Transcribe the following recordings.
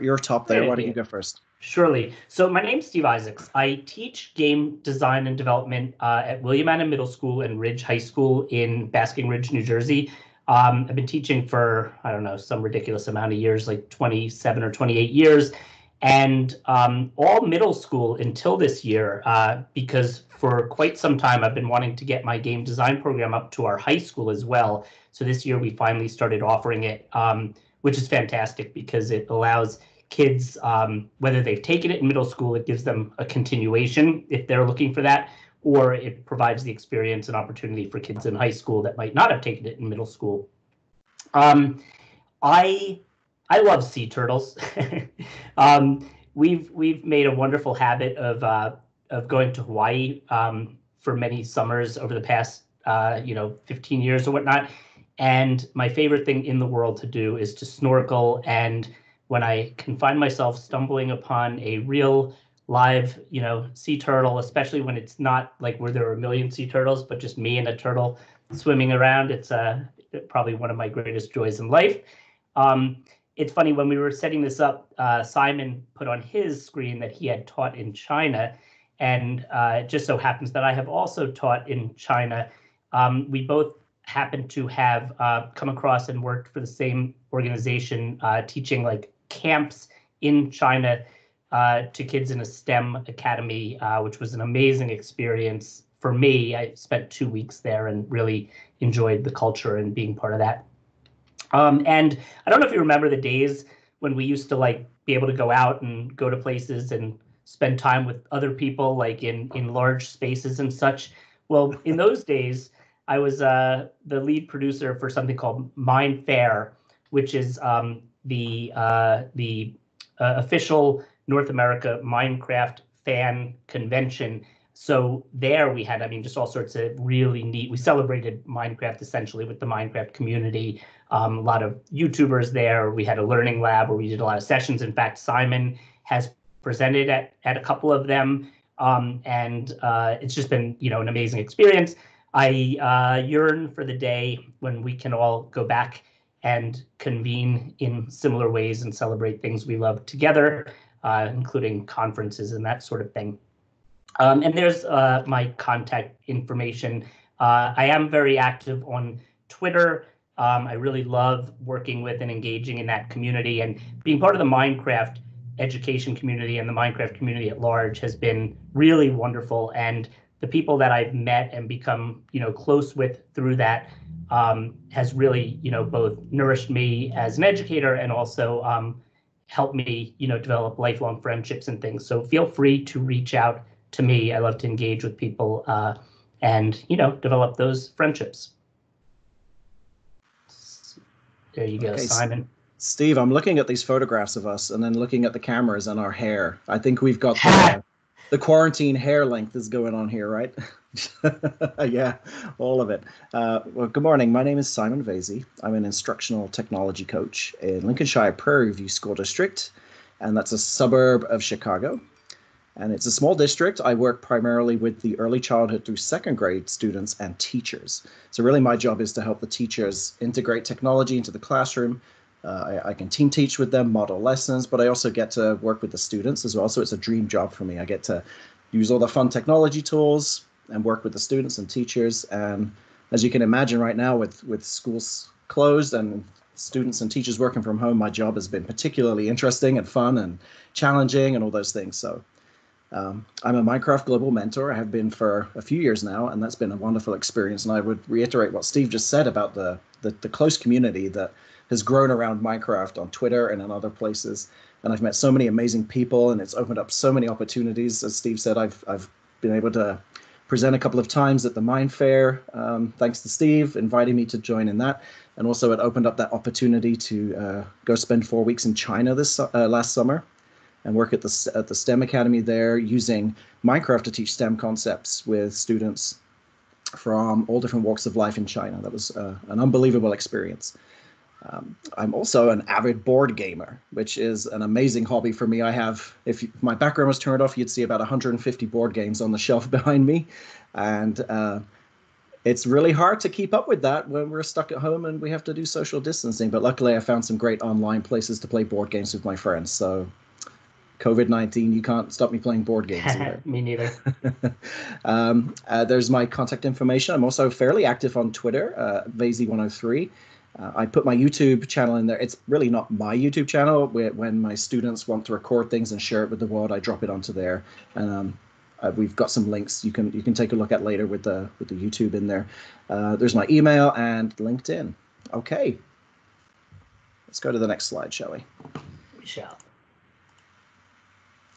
you're top there. Why don't you go first? Surely. So my name's Steve Isaacs. I teach game design and development uh, at William Annin Middle School and Ridge High School in Basking Ridge, New Jersey. Um, I've been teaching for, I don't know, some ridiculous amount of years, like 27 or 28 years. And um, all middle school until this year, uh, because for quite some time I've been wanting to get my game design program up to our high school as well. So this year we finally started offering it, um, which is fantastic because it allows kids, um, whether they've taken it in middle school, it gives them a continuation if they're looking for that, or it provides the experience and opportunity for kids in high school that might not have taken it in middle school. Um, I I love sea turtles. um, we've we've made a wonderful habit of uh, of going to Hawaii um, for many summers over the past uh, you know 15 years or whatnot. And my favorite thing in the world to do is to snorkel and when I can find myself stumbling upon a real live, you know, sea turtle, especially when it's not like where there are a million sea turtles, but just me and a turtle swimming around. It's uh, probably one of my greatest joys in life. Um, it's funny when we were setting this up, uh, Simon put on his screen that he had taught in China, and uh, it just so happens that I have also taught in China. Um, we both happen to have uh, come across and worked for the same organization, uh, teaching like camps in China uh, to kids in a STEM academy, uh, which was an amazing experience for me. I spent two weeks there and really enjoyed the culture and being part of that. Um, and I don't know if you remember the days when we used to like be able to go out and go to places and spend time with other people, like in in large spaces and such. Well, in those days, I was uh, the lead producer for something called MineFaire, which is um, the uh, the uh, official North America Minecraft fan convention. So there we had, I mean, just all sorts of really neat. We celebrated Minecraft essentially with the Minecraft community. Um, a lot of YouTubers there. We had a learning lab where we did a lot of sessions. In fact, Simon has presented at at a couple of them, um, and uh, it's just been you know an amazing experience. I uh, yearn for the day when we can all go back and convene in similar ways and celebrate things we love together, uh, including conferences and that sort of thing. Um, and there's uh, my contact information. Uh, I am very active on Twitter. Um, I really love working with and engaging in that community and being part of the Minecraft education community and the Minecraft community at large has been really wonderful. And the people that I've met and become, you know, close with through that um, has really, you know, both nourished me as an educator and also um, helped me, you know, develop lifelong friendships and things. So feel free to reach out to me. I love to engage with people uh, and, you know, develop those friendships. There you go, okay, Simon. Steve, I'm looking at these photographs of us and then looking at the cameras and our hair. I think we've got the, the quarantine hair length is going on here, right? yeah, all of it. Uh, well, good morning. My name is Simon Vasey. I'm an instructional technology coach in Lincolnshire Prairie View School District, and that's a suburb of Chicago. And it's a small district. I work primarily with the early childhood through second grade students and teachers. So, really, my job is to help the teachers integrate technology into the classroom. Uh, I, I can team teach with them, model lessons, but I also get to work with the students as well. So, it's a dream job for me. I get to use all the fun technology tools, and work with the students and teachers. And as you can imagine, right now with with schools closed and students and teachers working from home, my job has been particularly interesting and fun and challenging and all those things. So um, I'm a Minecraft Global Mentor. I have been for a few years now, and that's been a wonderful experience. And I would reiterate what Steve just said about the, the, the close community that has grown around Minecraft on Twitter and in other places. And I've met so many amazing people, and it's opened up so many opportunities. As Steve said, I've I've been able to present a couple of times at the MineFaire. Um, thanks to Steve inviting me to join in that, and also it opened up that opportunity to uh, go spend four weeks in China this uh, last summer, and work at the at the STEM Academy there using Minecraft to teach STEM concepts with students from all different walks of life in China. That was uh, an unbelievable experience. Um, I'm also an avid board gamer, which is an amazing hobby for me. I have, if my background was turned off, you'd see about 150 board games on the shelf behind me. And uh, it's really hard to keep up with that when we're stuck at home and we have to do social distancing. But luckily, I found some great online places to play board games with my friends. So, COVID 19, you can't stop me playing board games. me neither. um, uh, there's my contact information. I'm also fairly active on Twitter, uh, Vasey103. Uh, I put my YouTube channel in there. It's really not my YouTube channel. When my students want to record things and share it with the world, I drop it onto there. And um, uh, we've got some links you can you can take a look at later with the with the YouTube in there. Uh, there's my email and LinkedIn. Okay, let's go to the next slide, shall we? We shall.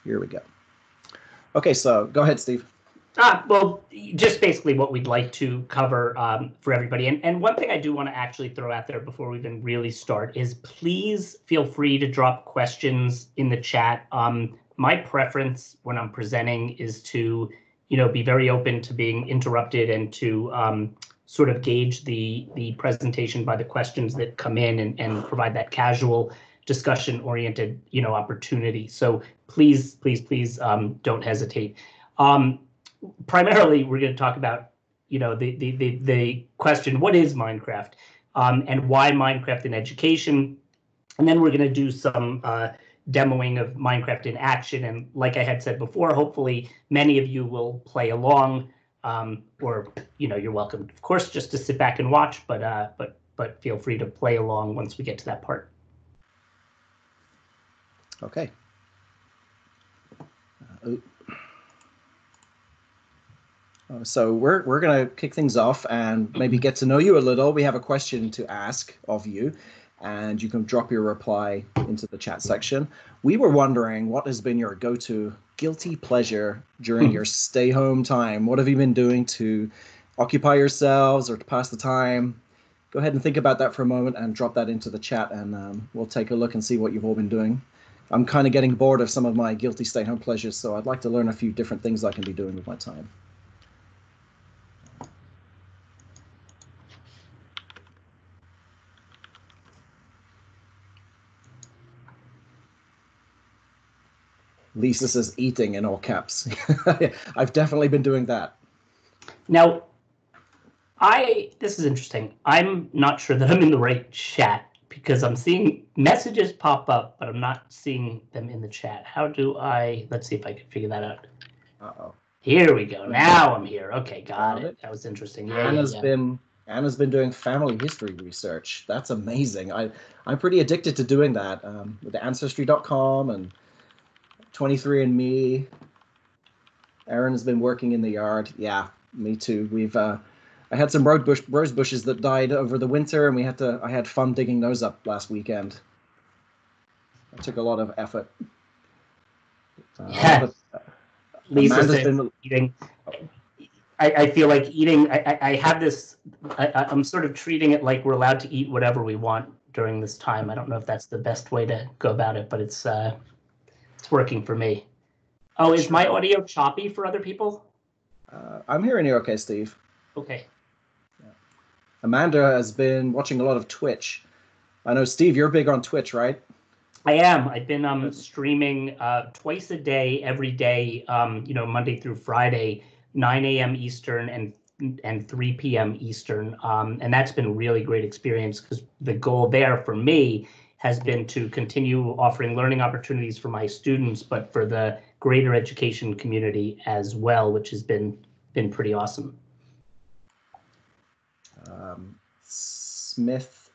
Here we go. Okay, so go ahead, Steve. Ah, well, just basically what we'd like to cover um, for everybody. And, and one thing I do want to actually throw out there before we even really start is please feel free to drop questions in the chat. Um, my preference when I'm presenting is to, you know, be very open to being interrupted and to um, sort of gauge the the presentation by the questions that come in and, and provide that casual discussion oriented, you know, opportunity. So please, please, please um, don't hesitate. Um, primarily, we're going to talk about, you know, the the the, the question, what is Minecraft, um, and why Minecraft in education, and then we're going to do some uh, demoing of Minecraft in action. And like I had said before, hopefully many of you will play along, um, or you know, you're welcome, of course, just to sit back and watch. But uh, but but feel free to play along once we get to that part. Okay. Uh, uh, so we're we're gonna kick things off and maybe get to know you a little. We have a question to ask of you, and you can drop your reply into the chat section. We were wondering what has been your go-to guilty pleasure during your stay-home time. What have you been doing to occupy yourselves or to pass the time? Go ahead and think about that for a moment and drop that into the chat, and um, we'll take a look and see what you've all been doing. I'm kind of getting bored of some of my guilty stay-home pleasures, so I'd like to learn a few different things I can be doing with my time. Lisa says eating in all caps. I've definitely been doing that. Now, I this is interesting. I'm not sure that I'm in the right chat because I'm seeing messages pop up, but I'm not seeing them in the chat. How do I? Let's see if I can figure that out. Uh oh. Here we go. Now I'm here. Okay, got it. That was interesting. Yeah, Anna's yeah. been Anna's been doing family history research. That's amazing. I I'm pretty addicted to doing that um, with ancestry.com and 23andMe. Aaron's been working in the yard. Yeah, me too. We've uh, I had some rose, bush, rose bushes that died over the winter, and we had to. I had fun digging those up last weekend. It took a lot of effort. Uh, yeah. Uh, Lisa's been eating. I, I, feel like eating. I, I have this. I, I'm sort of treating it like we're allowed to eat whatever we want during this time. I don't know if that's the best way to go about it, but it's uh, it's working for me. Oh, is my audio choppy for other people? Uh, I'm hearing you okay, Steve. Okay. Yeah. Amanda has been watching a lot of Twitch. I know, Steve, you're big on Twitch, right? I am. I've been um, streaming uh, twice a day, every day. Um, you know, Monday through Friday, 9 a.m. Eastern and and 3 p.m. Eastern, um, and that's been a really great experience because the goal there for me has been to continue offering learning opportunities for my students, but for the greater education community as well, which has been been pretty awesome. Um, Smith,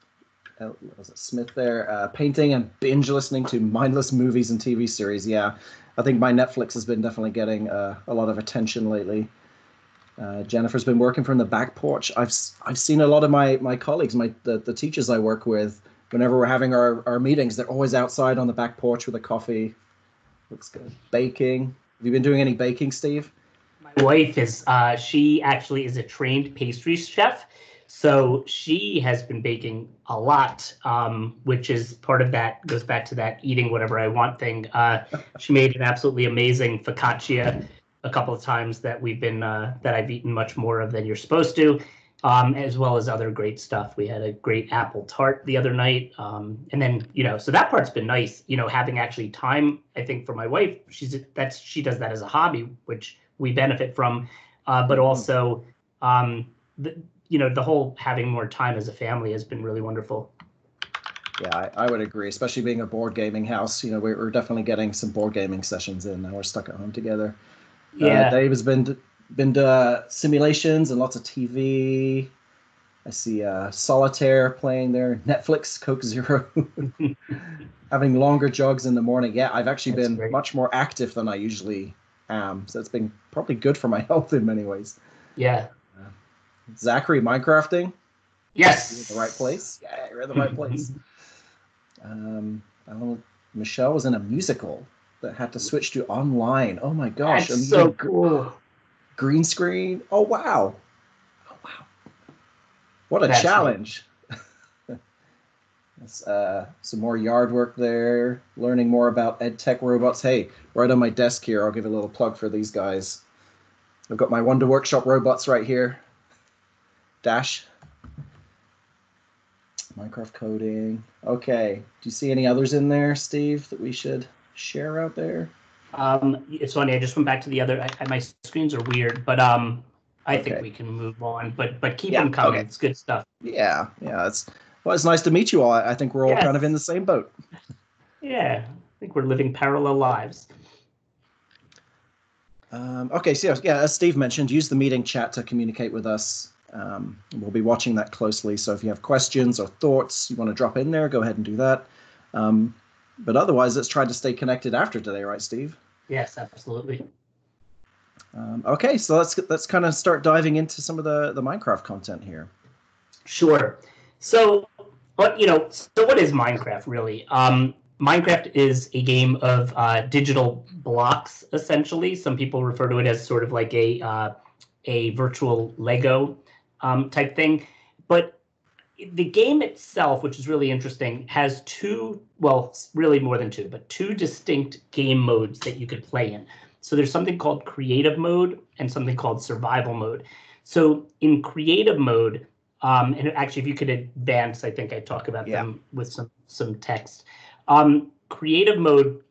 oh, was it Smith there? Uh, painting and binge listening to mindless movies and TV series. Yeah, I think my Netflix has been definitely getting uh, a lot of attention lately. Uh, Jennifer's been working from the back porch. I've I've seen a lot of my my colleagues, my the, the teachers I work with, whenever we're having our, our meetings, they're always outside on the back porch with a coffee. Looks good. Baking. Have you been doing any baking, Steve? My wife is, uh, she actually is a trained pastry chef. So she has been baking a lot, um, which is part of that, goes back to that eating whatever I want thing. Uh, she made an absolutely amazing focaccia a couple of times that we've been, uh, that I've eaten much more of than you're supposed to um, as well as other great stuff. We had a great apple tart the other night, um, and then you know, so that part's been nice. You know, having actually time. I think for my wife, she's that's she does that as a hobby, which we benefit from, uh, but mm-hmm. also um, the, you know, the whole having more time as a family has been really wonderful. Yeah, I, I would agree, especially being a board gaming house. You know, we're, we're definitely getting some board gaming sessions in now. We're stuck at home together. Yeah. Uh, Dave has been been to uh, simulations and lots of TV. I see uh, Solitaire playing there, Netflix, Coke Zero, having longer jogs in the morning. Yeah, I've actually That's been great. much more active than I usually am. So it's been probably good for my health in many ways. yeah. Zachary, Minecrafting, you're in Yes. the right place. Yeah, you're in the right place. um, I don't know, Michelle was in a musical that had to switch to online. Oh my gosh! That's so cool. Green screen. Oh wow! Oh wow! What a That's challenge! That's, uh, some more yard work there. Learning more about EdTech robots. Hey, right on my desk here, I'll give a little plug for these guys. I've got my Wonder Workshop robots right here. Dash. Minecraft coding. Okay. Do you see any others in there, Steve, that we should share out there? Um, it's funny. I just went back to the other. I, my screens are weird, but um, I Okay. think we can move on. But but keep Yeah, them coming. okay. It's good stuff. Yeah, yeah. It's well, it's nice to meet you all. I I think we're all Yes. kind of in the same boat. Yeah, I think we're living parallel lives. Um, okay, so yeah, as Steve mentioned, use the meeting chat to communicate with us. Um, we'll be watching that closely. So if you have questions or thoughts you want to drop in there, go ahead and do that. Um, but otherwise, let's try to stay connected after today, right, Steve? Yes, absolutely. Um, okay, so let's let's kind of start diving into some of the the Minecraft content here. Sure. So, what you know, so what is Minecraft really? Um, Minecraft is a game of uh, digital blocks, essentially. Some people refer to it as sort of like a uh, a virtual Lego um, type thing. But the game itself, which is really interesting, has two, well, really more than two, but two distinct game modes that you could play in. So there's something called creative mode and something called survival mode. So in creative mode, um, and actually, if you could advance, I think I talk about Yeah. them with some some text. Um, creative mode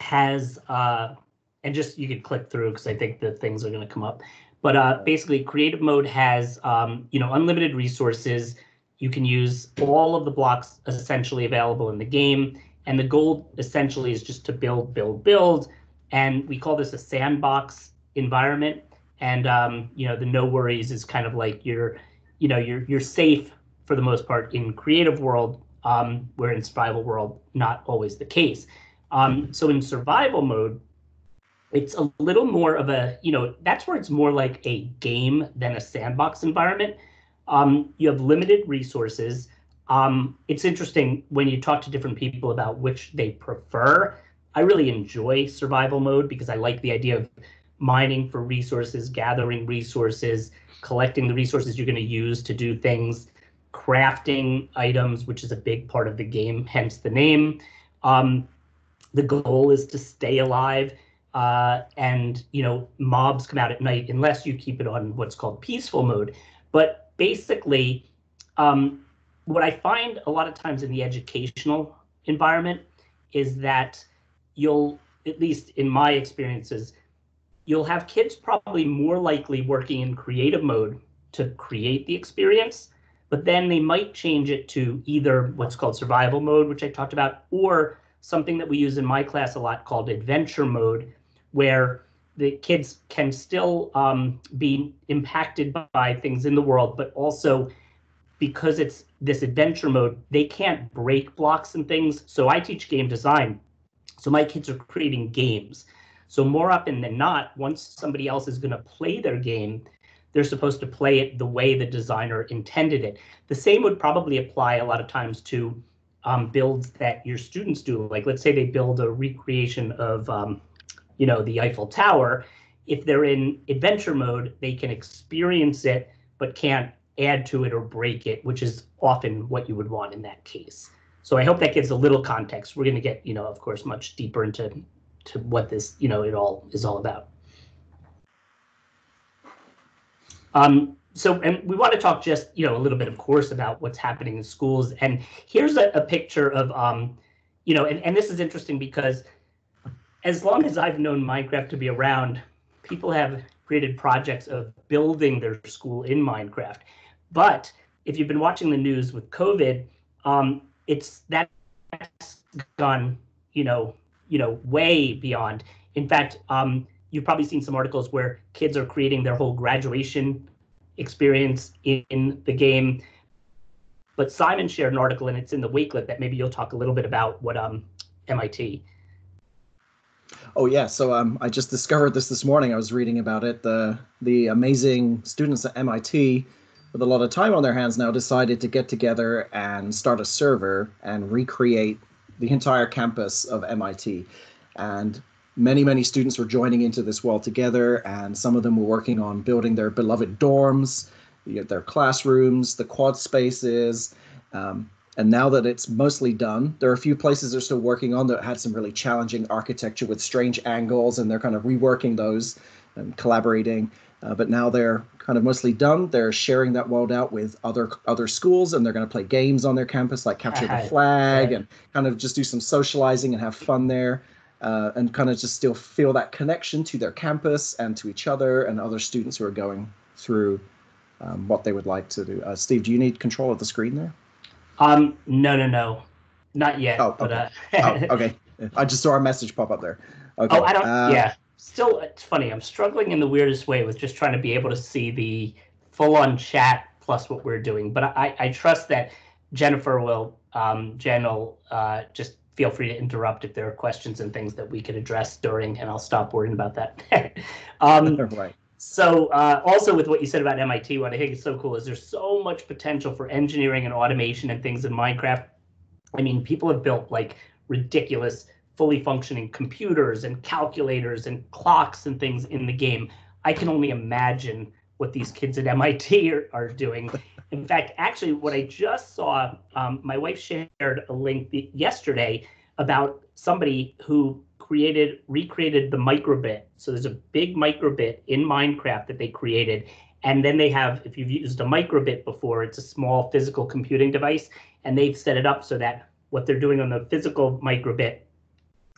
has, uh, and just you could click through because I think the things are going to come up. But uh, basically, creative mode has um, you know unlimited resources. You can use all of the blocks essentially available in the game, and the goal essentially is just to build, build, build. And we call this a sandbox environment. And um, you know the no worries is kind of like you're you know you're you're safe for the most part in creative world um, where in survival world not always the case um, so in survival mode it's a little more of a you know that's where it's more like a game than a sandbox environment um, you have limited resources um, it's interesting when you talk to different people about which they prefer i really enjoy survival mode because i like the idea of mining for resources gathering resources collecting the resources you're going to use to do things, crafting items, which is a big part of the game, hence the name. Um, the goal is to stay alive, uh, and you know mobs come out at night unless you keep it on what's called peaceful mode. But basically, um, what I find a lot of times in the educational environment is that you'll, at least in my experiences, you'll have kids probably more likely working in creative mode to create the experience, but then they might change it to either what's called survival mode, which I talked about, or something that we use in my class a lot called adventure mode, where the kids can still um, be impacted by things in the world, but also because it's this adventure mode, they can't break blocks and things. So I teach game design. So my kids are creating games. So more often than not, once somebody else is going to play their game, they're supposed to play it the way the designer intended it. The same would probably apply a lot of times to um, builds that your students do. Like let's say they build a recreation of, um, you know, the Eiffel Tower. If they're in adventure mode, they can experience it, but can't add to it or break it, which is often what you would want in that case. So I hope that gives a little context. We're going to get, you know, of course, much deeper into to what this, you know, it all is all about. Um, so, and we want to talk just, you know, a little bit, of course, about what's happening in schools. And here's a, a picture of, um, you know, and, and this is interesting because as long as I've known Minecraft to be around, people have created projects of building their school in Minecraft. But if you've been watching the news with COVID, um, it's that's gone, you know, you know, way beyond. In fact, um, you've probably seen some articles where kids are creating their whole graduation experience in the game. But Simon shared an article, and it's in the Wakelet that maybe you'll talk a little bit about what um, MIT. Oh yeah, so um, I just discovered this this morning. I was reading about it. The the amazing students at MIT, with a lot of time on their hands now, decided to get together and start a server and recreate the entire campus of MIT. And many many students were joining into this world together, and some of them were working on building their beloved dorms, their classrooms, the quad spaces. Um, and now that it's mostly done, there are a few places they're still working on that had some really challenging architecture with strange angles, and they're kind of reworking those and collaborating. Uh, but now they're kind of mostly done. They're sharing that world out with other other schools, and they're going to play games on their campus, like capture the flag, and kind of just do some socializing and have fun there, uh, and kind of just still feel that connection to their campus and to each other and other students who are going through um, what they would like to do. Uh, Steve, do you need control of the screen there? Um, no, no, no, not yet. Oh, but, okay. uh, oh, okay. I just saw a message pop up there. Okay. Oh, I don't. uh, yeah. Still, it's funny. I'm struggling in the weirdest way with just trying to be able to see the full-on chat plus what we're doing. But I, I trust that Jennifer will, um, Jen will uh, just feel free to interrupt if there are questions and things that we could address during, and I'll stop worrying about that. um, right. So uh, also with what you said about MIT, what I think is so cool is there's so much potential for engineering and automation and things in Minecraft. I mean, people have built like ridiculous, fully functioning computers and calculators and clocks and things in the game. I can only imagine what these kids at MIT are, are doing. In fact, actually, what I just saw, um, my wife shared a link yesterday about somebody who created, recreated the microbit. So there's a big microbit in Minecraft that they created. And then they have, if you've used a microbit before, it's a small physical computing device. And they've set it up so that what they're doing on the physical microbit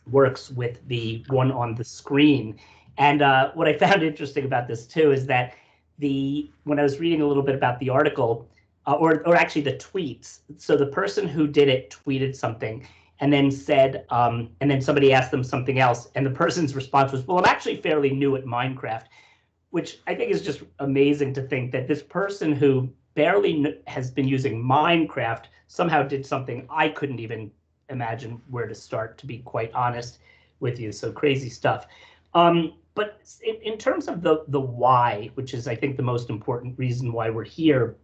works with the one on the screen. And uh, what I found interesting about this too is that the when I was reading a little bit about the article, uh, or or actually the tweets. So the person who did it tweeted something, and then said, um, and then somebody asked them something else, and the person's response was, "Well, I'm actually fairly new at Minecraft," which I think is just amazing to think that this person who barely has been using Minecraft somehow did something I couldn't even imagine where to start, to be quite honest with you. So crazy stuff. Um, but in, in terms of the the why, which is I think the most important reason why we're here,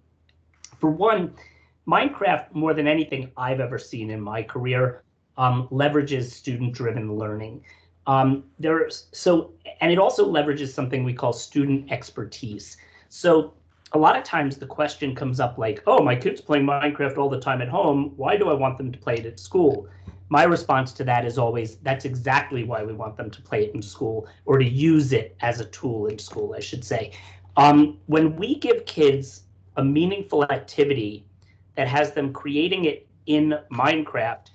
for one, Minecraft more than anything I've ever seen in my career um, leverages student-driven learning. Um, there's so and it also leverages something we call student expertise. So a lot of times the question comes up like, oh, my kid's playing Minecraft all the time at home. Why do I want them to play it at school? My response to that is always, that's exactly why we want them to play it in school or to use it as a tool in school, I should say. Um, when we give kids a meaningful activity that has them creating it in Minecraft,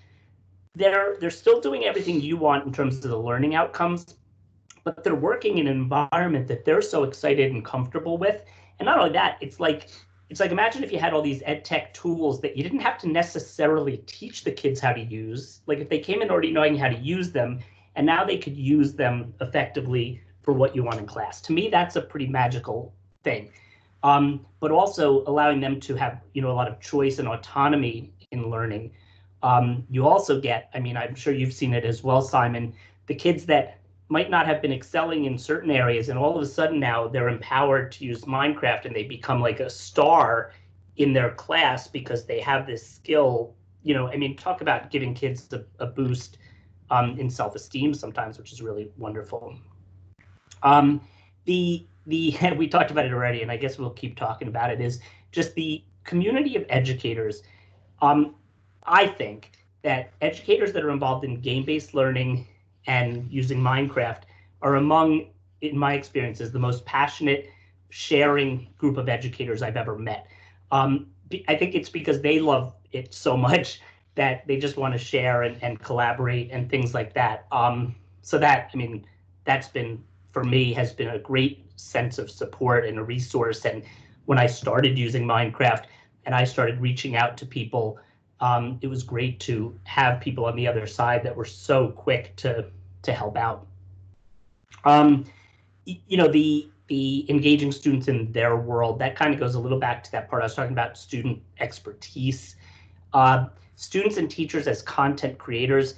they're they're still doing everything you want in terms of the learning outcomes, but they're working in an environment that they're so excited and comfortable with. And not only that, it's like it's like imagine if you had all these ed tech tools that you didn't have to necessarily teach the kids how to use. Like if they came in already knowing how to use them, and now they could use them effectively for what you want in class. To me, that's a pretty magical thing. Um, but also allowing them to have you know a lot of choice and autonomy in learning. Um, you also get, I mean, I'm sure you've seen it as well, Simon, the kids that might not have been excelling in certain areas and all of a sudden now they're empowered to use Minecraft and they become like a star in their class because they have this skill. You know, I mean, talk about giving kids a, a boost um, in self-esteem sometimes, which is really wonderful. Um, the the we talked about it already, and I guess we'll keep talking about it. Is just the community of educators. Um, I think that educators that are involved in game-based learning and using Minecraft are among, in my experiences, the most passionate, sharing group of educators I've ever met. Um, I think it's because they love it so much that they just want to share and, and collaborate and things like that. Um, so that, I mean, that's been, for me, has been a great sense of support and a resource. And when I started using Minecraft and I started reaching out to people, um, it was great to have people on the other side that were so quick to to help out. Um, you know, the the engaging students in their world that kind of goes a little back to that part I was talking about student expertise. Uh, students and teachers as content creators.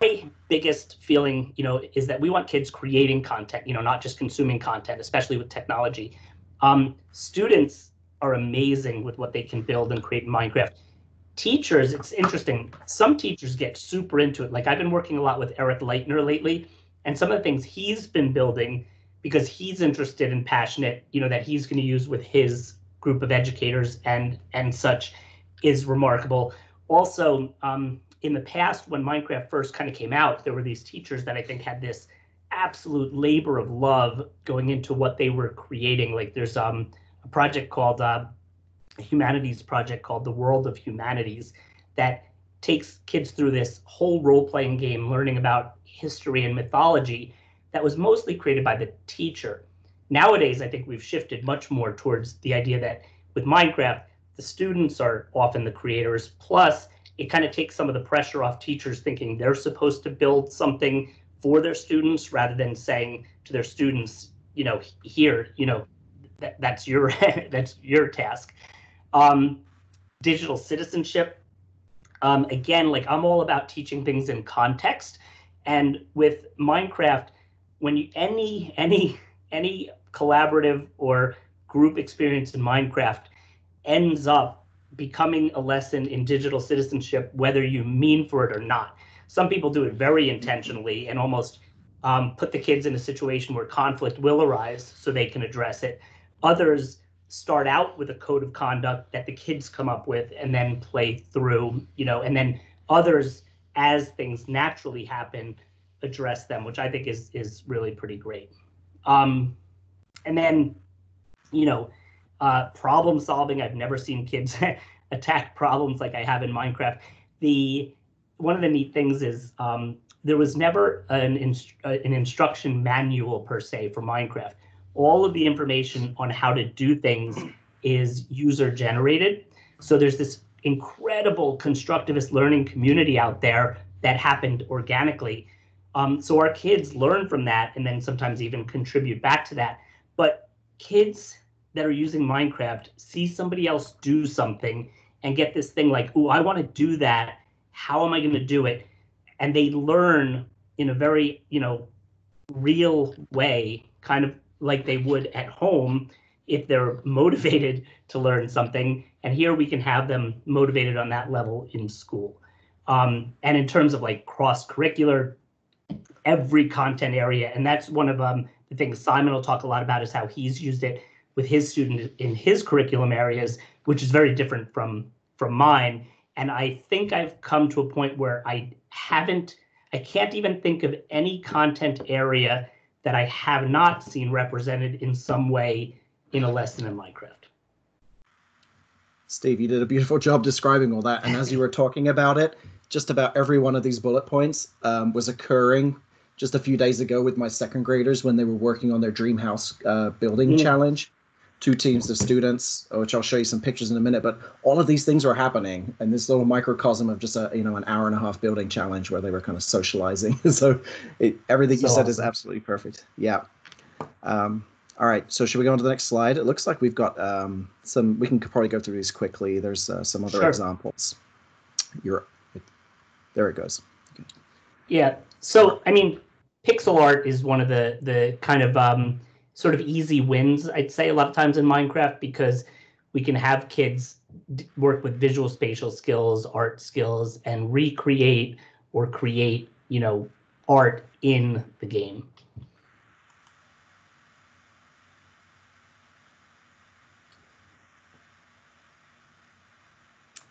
My biggest feeling, you know, is that we want kids creating content, you know, not just consuming content, especially with technology. Um, students are amazing with what they can build and create in Minecraft. Teachers, it's interesting. Some teachers get super into it. Like I've been working a lot with Eric Leitner lately, and some of the things he's been building because he's interested and passionate, you know, that he's going to use with his group of educators and and such is remarkable. Also, um, in the past, when Minecraft first kind of came out, there were these teachers that I think had this absolute labor of love going into what they were creating. Like there's um, a project called uh, a humanities project called the World of Humanities that takes kids through this whole role-playing game, learning about history and mythology that was mostly created by the teacher. Nowadays, I think we've shifted much more towards the idea that with Minecraft, the students are often the creators. Plus, it kind of takes some of the pressure off teachers thinking they're supposed to build something for their students rather than saying to their students, you know, here, you know, that, that's your that's your task. Um, digital citizenship. Um, again, like I'm all about teaching things in context, and with Minecraft, when you any any any collaborative or group experience in Minecraft ends up becoming a lesson in digital citizenship, whether you mean for it or not. Some people do it very intentionally and almost um, put the kids in a situation where conflict will arise so they can address it. Others start out with a code of conduct that the kids come up with and then play through, you know, and then others, as things naturally happen, address them, which I think is is really pretty great. Um, and then, you know, uh, problem solving. I've never seen kids attack problems like I have in Minecraft. The one of the neat things is um, there was never an, inst- uh, an instruction manual per se for Minecraft. All of the information on how to do things is user generated. So there's this incredible constructivist learning community out there that happened organically. Um, so our kids learn from that and then sometimes even contribute back to that. But kids that are using Minecraft see somebody else do something and get this thing like, oh, I want to do that. How am I going to do it? And they learn in a very, you know, real way, kind of like they would at home if they're motivated to learn something. And here we can have them motivated on that level in school. Um, and in terms of like cross curricular, every content area, and that's one of um, the things Simon will talk a lot about is how he's used it with his student in his curriculum areas, which is very different from from mine. And I think I've come to a point where I haven't, I can't even think of any content area that I have not seen represented in some way in a lesson in Minecraft. Steve, you did a beautiful job describing all that. And as you were talking about it, just about every one of these bullet points um, was occurring just a few days ago with my second graders when they were working on their dream house uh, building mm. challenge two teams of students, which I'll show you some pictures in a minute. But all of these things were happening in this little microcosm of just a you know an hour and a half building challenge where they were kind of socializing. so it, everything so you said awesome. is absolutely perfect. Yeah. Um, all right. So should we go on to the next slide? It looks like we've got um, some. We can probably go through these quickly. There's uh, some other sure. examples. You're there. It goes. Okay. Yeah. So I mean, pixel art is one of the the kind of um, sort of easy wins, I'd say, a lot of times in Minecraft because we can have kids work with visual spatial skills, art skills, and recreate or create, you know, art in the game.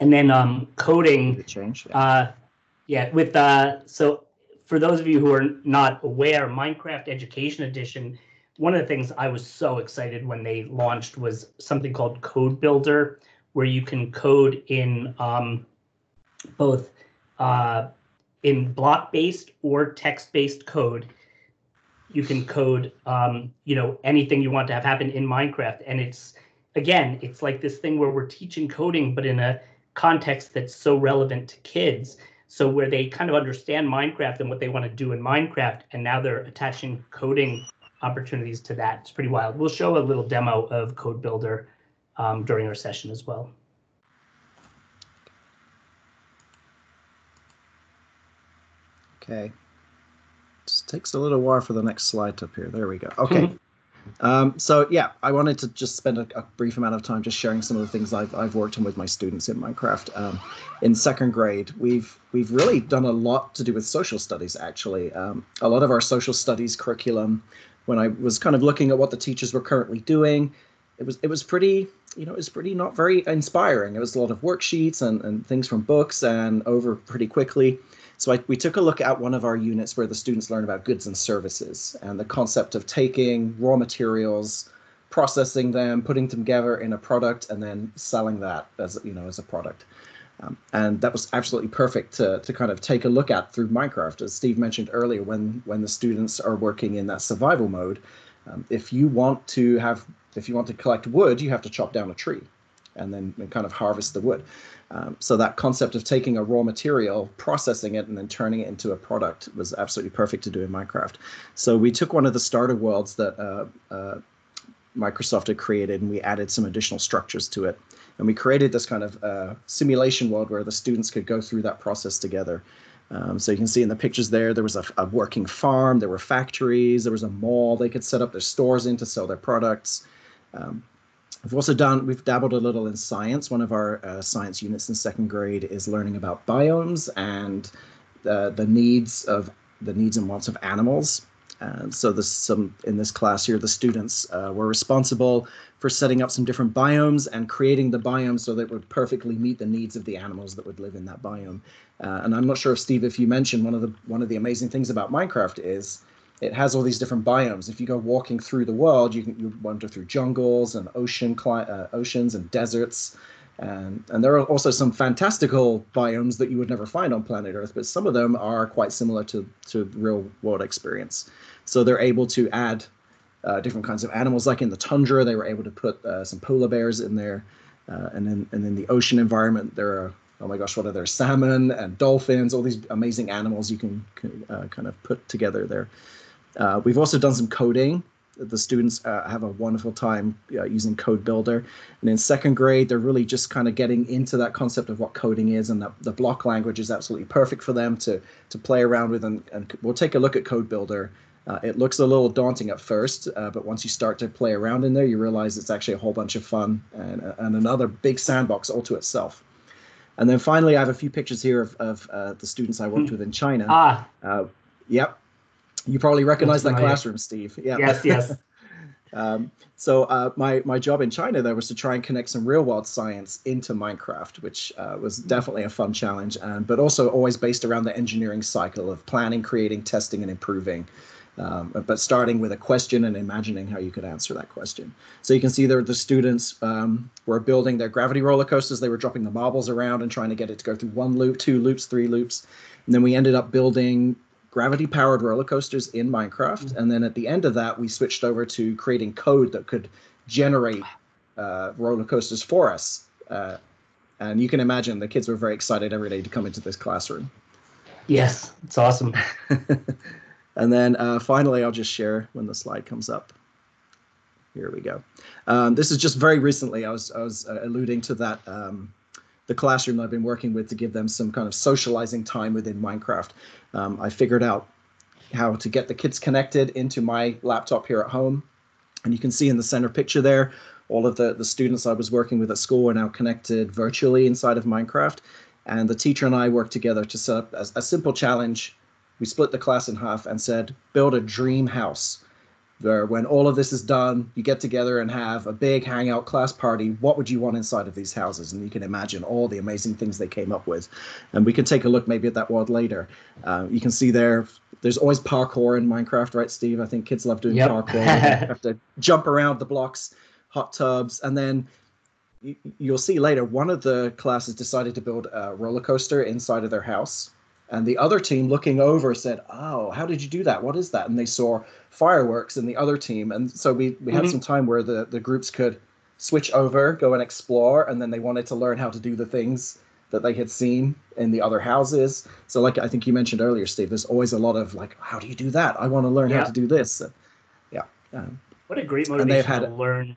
And then um, coding. Change. Yeah. Uh, yeah, with uh, so for those of you who are not aware, Minecraft Education Edition one of the things I was so excited when they launched was something called Code Builder, where you can code in um, both uh, in block-based or text-based code you can code, um, you know, anything you want to have happen in Minecraft. And it's, again, it's like this thing where we're teaching coding, but in a context that's so relevant to kids. So where they kind of understand Minecraft and what they want to do in Minecraft, and now they're attaching coding opportunities to that. It's pretty wild. We'll show a little demo of Code Builder um, during our session as well. Okay. Just takes a little while for the next slide to appear. There we go. Okay. Um, so yeah, I wanted to just spend a, a, brief amount of time just sharing some of the things I've, I've worked on with my students in Minecraft. Um, in second grade, we've we've really done a lot to do with social studies. Actually, um, a lot of our social studies curriculum, when I was kind of looking at what the teachers were currently doing, it was it was pretty you know it was pretty not very inspiring. It was a lot of worksheets and, and things from books and over pretty quickly. So I, we took a look at one of our units where the students learn about goods and services and the concept of taking raw materials, processing them, putting them together in a product, and then selling that as you know as a product. Um, and that was absolutely perfect to, to kind of take a look at through Minecraft, as Steve mentioned earlier. When when the students are working in that survival mode, um, if you want to have if you want to collect wood, you have to chop down a tree, and then and kind of harvest the wood. Um, so that concept of taking a raw material, processing it, and then turning it into a product was absolutely perfect to do in Minecraft. So we took one of the starter worlds that uh, uh, Microsoft had created, and we added some additional structures to it. And we created this kind of uh, simulation world where the students could go through that process together. Um, so you can see in the pictures there, there was a, a, working farm, there were factories, there was a mall they could set up their stores in to sell their products. Um, We've also done, we've dabbled a little in science. One of our uh, science units in second grade is learning about biomes and uh, the needs of the needs and wants of animals. And so this some in this class here, the students uh, were responsible for setting up some different biomes and creating the biomes so that it would perfectly meet the needs of the animals that would live in that biome. Uh, and I'm not sure if Steve, if you mentioned one of the one of the amazing things about Minecraft is it has all these different biomes. If you go walking through the world, you can you wander through jungles and ocean uh, oceans and deserts, and and there are also some fantastical biomes that you would never find on planet Earth. But some of them are quite similar to to real world experience. So they're able to add uh, different kinds of animals, like in the tundra, they were able to put uh, some polar bears in there, uh, and then and in the ocean environment, there are oh my gosh, what are there? Salmon and dolphins, all these amazing animals you can uh, kind of put together there. Uh, we've also done some coding. The students uh, have a wonderful time uh, using Code Builder. And in second grade, they're really just kind of getting into that concept of what coding is, and the, the block language is absolutely perfect for them to, to play around with. And, and we'll take a look at Code Builder. Uh, it looks a little daunting at first, uh, but once you start to play around in there, you realize it's actually a whole bunch of fun and, and another big sandbox all to itself. And then finally, I have a few pictures here of, of uh, the students I worked hmm. with in China. Ah. Uh, yep. You probably recognize that classroom, Steve. Yeah. Yes, yes. um, so uh, my my job in China there was to try and connect some real world science into Minecraft, which uh, was definitely a fun challenge, and but also always based around the engineering cycle of planning, creating, testing, and improving. Um, but starting with a question and imagining how you could answer that question. So you can see there the students um, were building their gravity roller coasters. They were dropping the marbles around and trying to get it to go through one loop, two loops, three loops. And then we ended up building gravity powered roller coasters in Minecraft. Mm-hmm. And then at the end of that, we switched over to creating code that could generate uh, roller coasters for us. Uh, and you can imagine the kids were very excited every day to come into this classroom. Yes, it's awesome. and then uh, finally, I'll just share when the slide comes up. Here we go. Um, this is just very recently. I was I was uh, alluding to that um, the classroom I've been working with to give them some kind of socializing time within Minecraft. Um, I figured out how to get the kids connected into my laptop here at home. And you can see in the center picture there, all of the, the students I was working with at school are now connected virtually inside of Minecraft. And the teacher and I worked together to set up a, a simple challenge. We split the class in half and said, build a dream house where when all of this is done, you get together and have a big hangout class party. What would you want inside of these houses? And you can imagine all the amazing things they came up with. And we can take a look maybe at that world later. Uh, you can see there, there's always parkour in Minecraft, right, Steve? I think kids love doing yep. parkour. have to jump around the blocks, hot tubs, and then you'll see later one of the classes decided to build a roller coaster inside of their house and the other team looking over said, "Oh, how did you do that? What is that?" And they saw fireworks in the other team, and so we we had mm-hmm. some time where the the groups could switch over, go and explore, and then they wanted to learn how to do the things that they had seen in the other houses. So, like I think you mentioned earlier, Steve, there's always a lot of like, how do you do that? I want to learn yeah. how to do this. yeah. Um, what a great motivation they've had, to learn.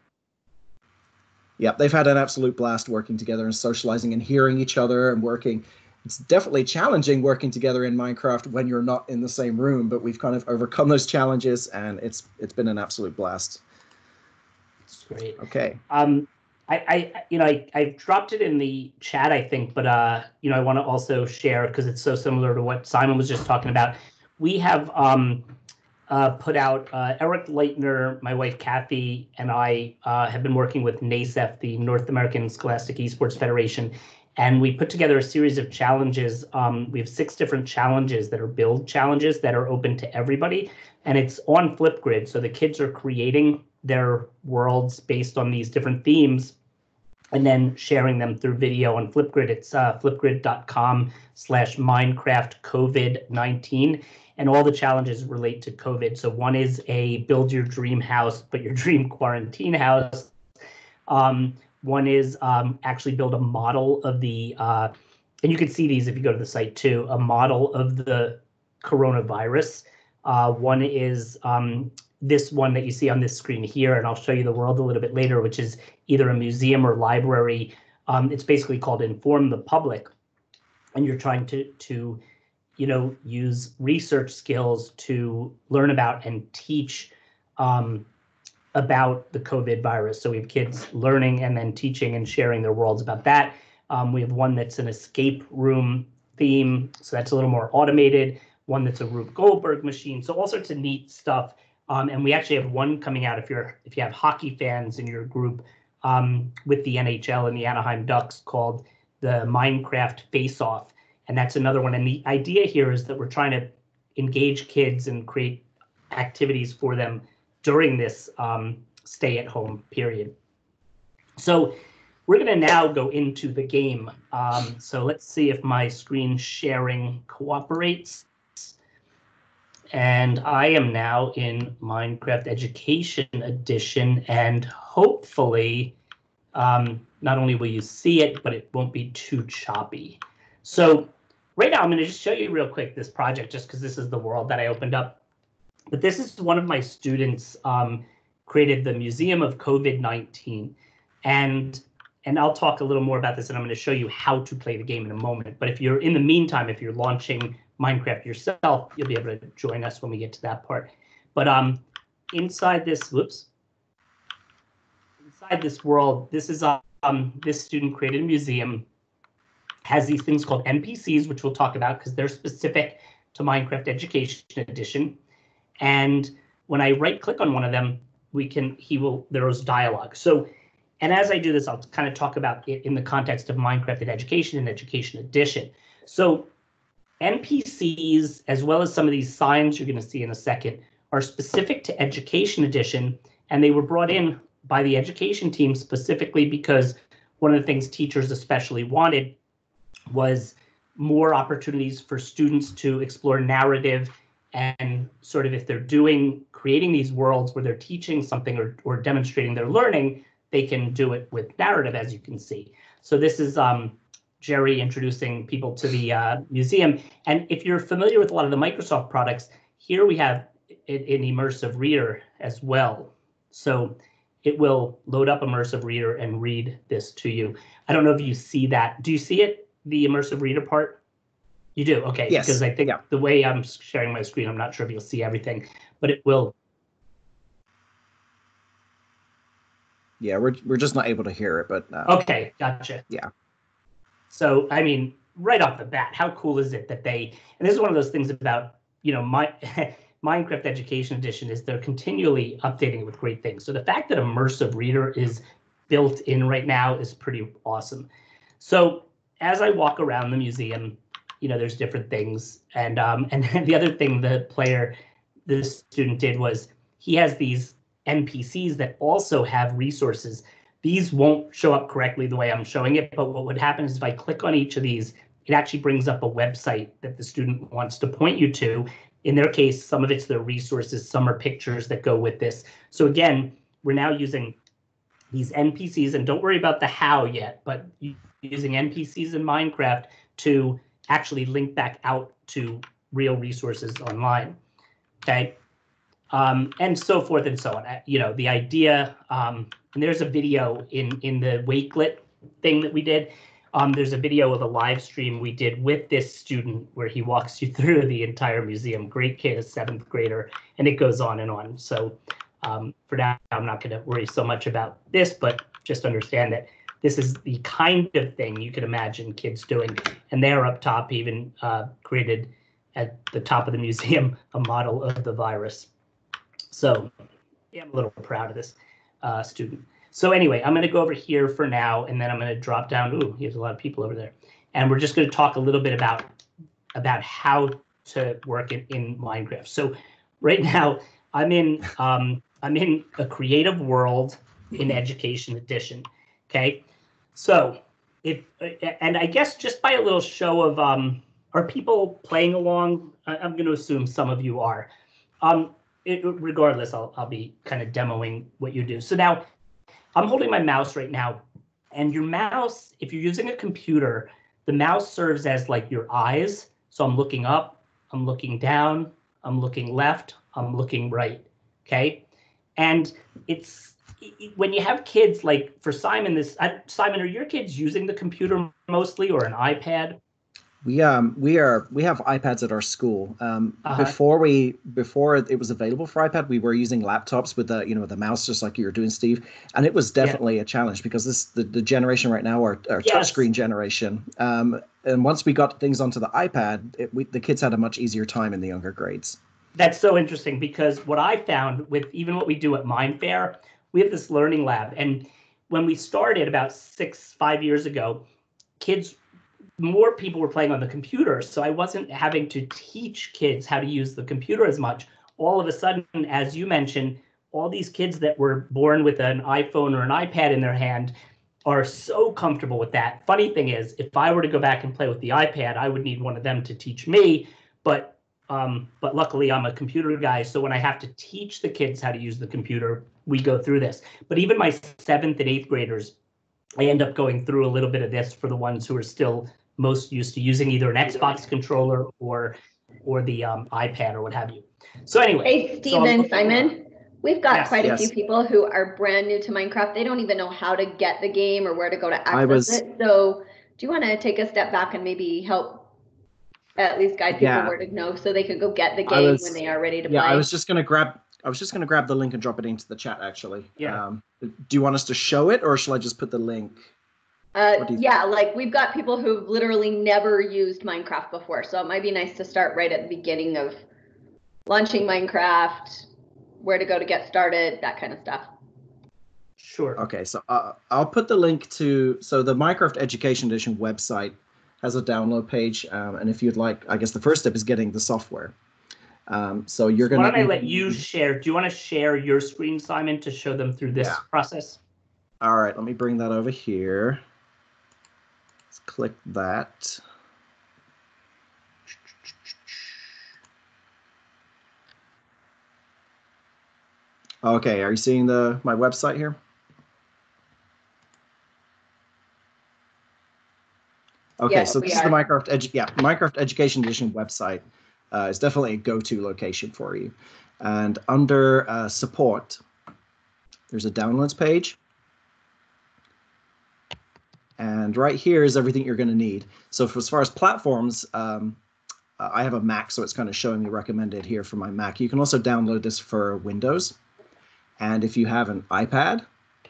Yeah, they've had an absolute blast working together and socializing and hearing each other and working. It's definitely challenging working together in Minecraft when you're not in the same room, but we've kind of overcome those challenges and it's it's been an absolute blast. It's great. Okay. Um, I, I you know I, I dropped it in the chat I think but uh you know I want to also share because it's so similar to what Simon was just talking about we have um uh, put out uh, Eric Leitner, my wife Kathy, and I uh, have been working with NASEF, the North American Scholastic Esports Federation, and we put together a series of challenges. Um, we have six different challenges that are build challenges that are open to everybody, and it's on Flipgrid. So the kids are creating their worlds based on these different themes and then sharing them through video on Flipgrid. It's uh, flipgrid.com slash Minecraft COVID-19. And all the challenges relate to COVID. So one is a build your dream house, but your dream quarantine house. Um, one is um, actually build a model of the, uh, and you can see these if you go to the site too, a model of the coronavirus. Uh, one is um, this one that you see on this screen here, and I'll show you the world a little bit later, which is either a museum or library. Um, it's basically called Inform the Public, and you're trying to to you know use research skills to learn about and teach um, about the COVID virus. So we have kids learning and then teaching and sharing their worlds about that. Um, we have one that's an escape room theme, so that's a little more automated. One that's a Rube Goldberg machine. So all sorts of neat stuff um, and we actually have one coming out if you're if you have hockey fans in your group um, with the NHL and the Anaheim Ducks called the Minecraft Face Off, and that's another one. And the idea here is that we're trying to engage kids and create activities for them during this um, stay-at-home period. So we're going to now go into the game. Um, so let's see if my screen sharing cooperates and I am now in Minecraft Education Edition, and hopefully, um, not only will you see it, but it won't be too choppy. So right now, I'm going to just show you real quick this project, just because this is the world that I opened up. But this is one of my students um, created the Museum of COVID-19, and and I'll talk a little more about this, and I'm going to show you how to play the game in a moment. But if you're in the meantime, if you're launching Minecraft yourself, you'll be able to join us when we get to that part. But um, inside this, whoops, inside this world, this is um, this student created a museum, has these things called NPCs, which we'll talk about because they're specific to Minecraft Education Edition. And when I right click on one of them, we can, he will, there's dialogue. So, and as I do this, I'll kind of talk about it in the context of Minecraft Education and Education Edition. So NPCs, as well as some of these signs you're going to see in a second, are specific to Education Edition, and they were brought in by the education team specifically because one of the things teachers especially wanted was more opportunities for students to explore narrative and sort of if they're doing creating these worlds where they're teaching something or, or demonstrating their learning they can do it with narrative as you can see so this is um, Jerry introducing people to the uh, museum. And if you're familiar with a lot of the Microsoft products, here we have an immersive reader as well. So it will load up immersive reader and read this to you. I don't know if you see that. Do you see it, the immersive reader part? You do, okay. Yes. Because I think yeah. the way I'm sharing my screen, I'm not sure if you'll see everything, but it will. Yeah, we're we're just not able to hear it, but uh, okay, gotcha. Yeah. So, I mean, right off the bat, how cool is it that they, and this is one of those things about, you know, my Minecraft Education Edition is they're continually updating it with great things. So the fact that immersive reader is built in right now is pretty awesome. So as I walk around the museum, you know, there's different things. And um, and the other thing the player, the student did was he has these NPCs that also have resources these won't show up correctly the way I'm showing it, but what would happen is if I click on each of these, it actually brings up a website that the student wants to point you to. In their case, some of it's their resources, some are pictures that go with this. So again, we're now using these NPCs, and don't worry about the how yet, but using NPCs in Minecraft to actually link back out to real resources online. Okay. Um, and so forth and so on. You know, the idea, um, and there's a video in in the Wakelet thing that we did. Um, there's a video of a live stream we did with this student where he walks you through the entire museum. Great kid, a seventh grader, and it goes on and on. So um, for now, I'm not going to worry so much about this, but just understand that this is the kind of thing you could imagine kids doing. And there up top even uh, created at the top of the museum a model of the virus. So yeah, I'm a little proud of this uh, student. So anyway, I'm going to go over here for now, and then I'm going to drop down. Ooh, here's a lot of people over there. And we're just going to talk a little bit about about how to work in, in Minecraft. So right now, I'm in um, I'm in a creative world in education edition. Okay, so if and I guess just by a little show of um, are people playing along? I'm going to assume some of you are. Um, it, regardless, I'll I'll be kind of demoing what you do. So now I'm holding my mouse right now, and your mouse, if you're using a computer, the mouse serves as like your eyes. So I'm looking up, I'm looking down, I'm looking left, I'm looking right. Okay. And it's when you have kids like for Simon, this Simon, are your kids using the computer mostly or an iPad? We um we are we have iPads at our school. Um, uh-huh. Before we before it was available for iPad, we were using laptops with the you know the mouse just like you were doing, Steve, and it was definitely yeah. a challenge because this the, the generation right now are our yes. touchscreen generation. Um, and once we got things onto the iPad, it, we, the kids had a much easier time in the younger grades. That's so interesting because what I found with even what we do at MineFaire, we have this learning lab, and when we started about six five years ago, kids more people were playing on the computer. So I wasn't having to teach kids how to use the computer as much. All of a sudden, as you mentioned, all these kids that were born with an iPhone or an iPad in their hand are so comfortable with that. Funny thing is, if I were to go back and play with the iPad, I would need one of them to teach me. But um, but luckily, I'm a computer guy, so when I have to teach the kids how to use the computer, we go through this. But even my seventh and eighth graders, I end up going through a little bit of this for the ones who are still most used to using either an Xbox controller or or the um, iPad or what have you. So anyway. Hey, Stephen, so Simon, we've got yes, quite yes. a few people who are brand new to Minecraft. They don't even know how to get the game or where to go to access was, it. So do you want to take a step back and maybe help at least guide people yeah. where to know so they could go get the game was, when they are ready to yeah, play? Yeah, I was just gonna grab I was just gonna grab the link and drop it into the chat actually. Yeah. Um, do you want us to show it or shall I just put the link? Uh, yeah, like we've got people who've literally never used Minecraft before, so it might be nice to start right at the beginning of launching Minecraft, where to go to get started, that kind of stuff. Sure. Okay, so uh, I'll put the link to so the Minecraft Education Edition website has a download page, um, and if you'd like, I guess the first step is getting the software. Um, so you're gonna. Why don't I let you share? Do you want to share your screen, Simon, to show them through this yeah. process? All right, let me bring that over here Let's click that. Okay, are you seeing the my website here? Okay, yeah, so this is the Minecraft Edu yeah, Minecraft Education Edition website. Uh, it's definitely a go-to location for you. And under uh, support, there's a downloads page. And right here is everything you're going to need. So for, as far as platforms, um, uh, I have a Mac, so it's kind of showing me recommended here for my Mac. You can also download this for Windows. And if you have an iPad,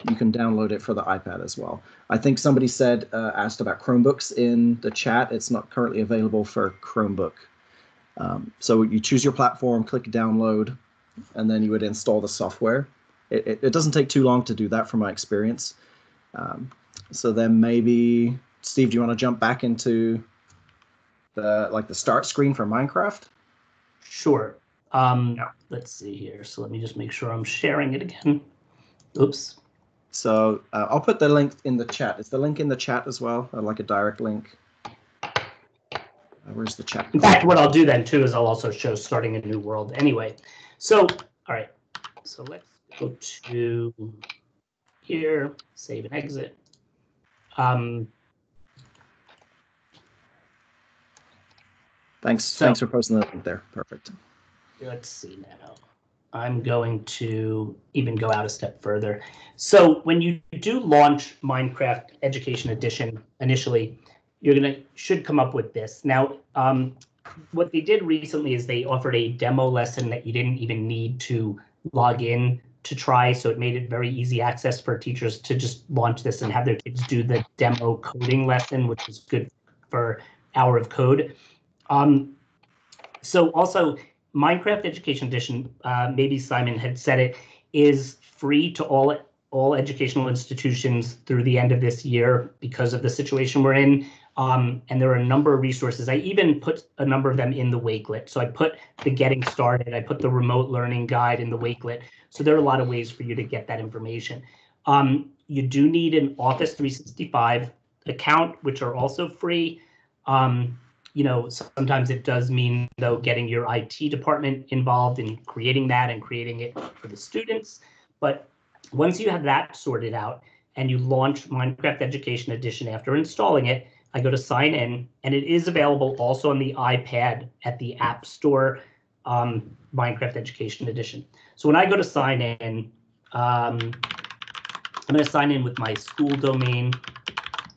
you can download it for the iPad as well. I think somebody said, uh, asked about Chromebooks in the chat. It's not currently available for Chromebook. Um, so you choose your platform, click download, and then you would install the software. It, it, it doesn't take too long to do that from my experience. Um, so then maybe Steve, do you want to jump back into the like the start screen for Minecraft? Sure. Um, yeah. Let's see here. So let me just make sure I'm sharing it again. Oops. So uh, I'll put the link in the chat. Is the link in the chat as well, like a direct link? Where's the chat? In fact, what I'll do then too is I'll also show starting a new world anyway. So, all right. So let's go to here, save and exit. Um, thanks. So, thanks for posting that link there. Perfect. Let's see now. I'm going to even go out a step further. So when you do launch Minecraft Education Edition initially, you're gonna should come up with this. Now, um, what they did recently is they offered a demo lesson that you didn't even need to log in to try. So it made it very easy access for teachers to just launch this and have their kids do the demo coding lesson, which is good for hour of code. Um, so also Minecraft Education Edition, uh, maybe Simon had said it, is free to all all educational institutions through the end of this year because of the situation we're in. Um, and there are a number of resources. I even put a number of them in the Wakelet. So I put the Getting Started, I put the Remote Learning Guide in the Wakelet. So there are a lot of ways for you to get that information. Um, you do need an Office 365 account, which are also free. Um, you know, sometimes it does mean though getting your IT department involved in creating that and creating it for the students. But once you have that sorted out and you launch Minecraft Education Edition after installing it, I go to sign in, and it is available also on the iPad at the App Store, um, Minecraft Education Edition. So when I go to sign in, um, I'm going to sign in with my school domain.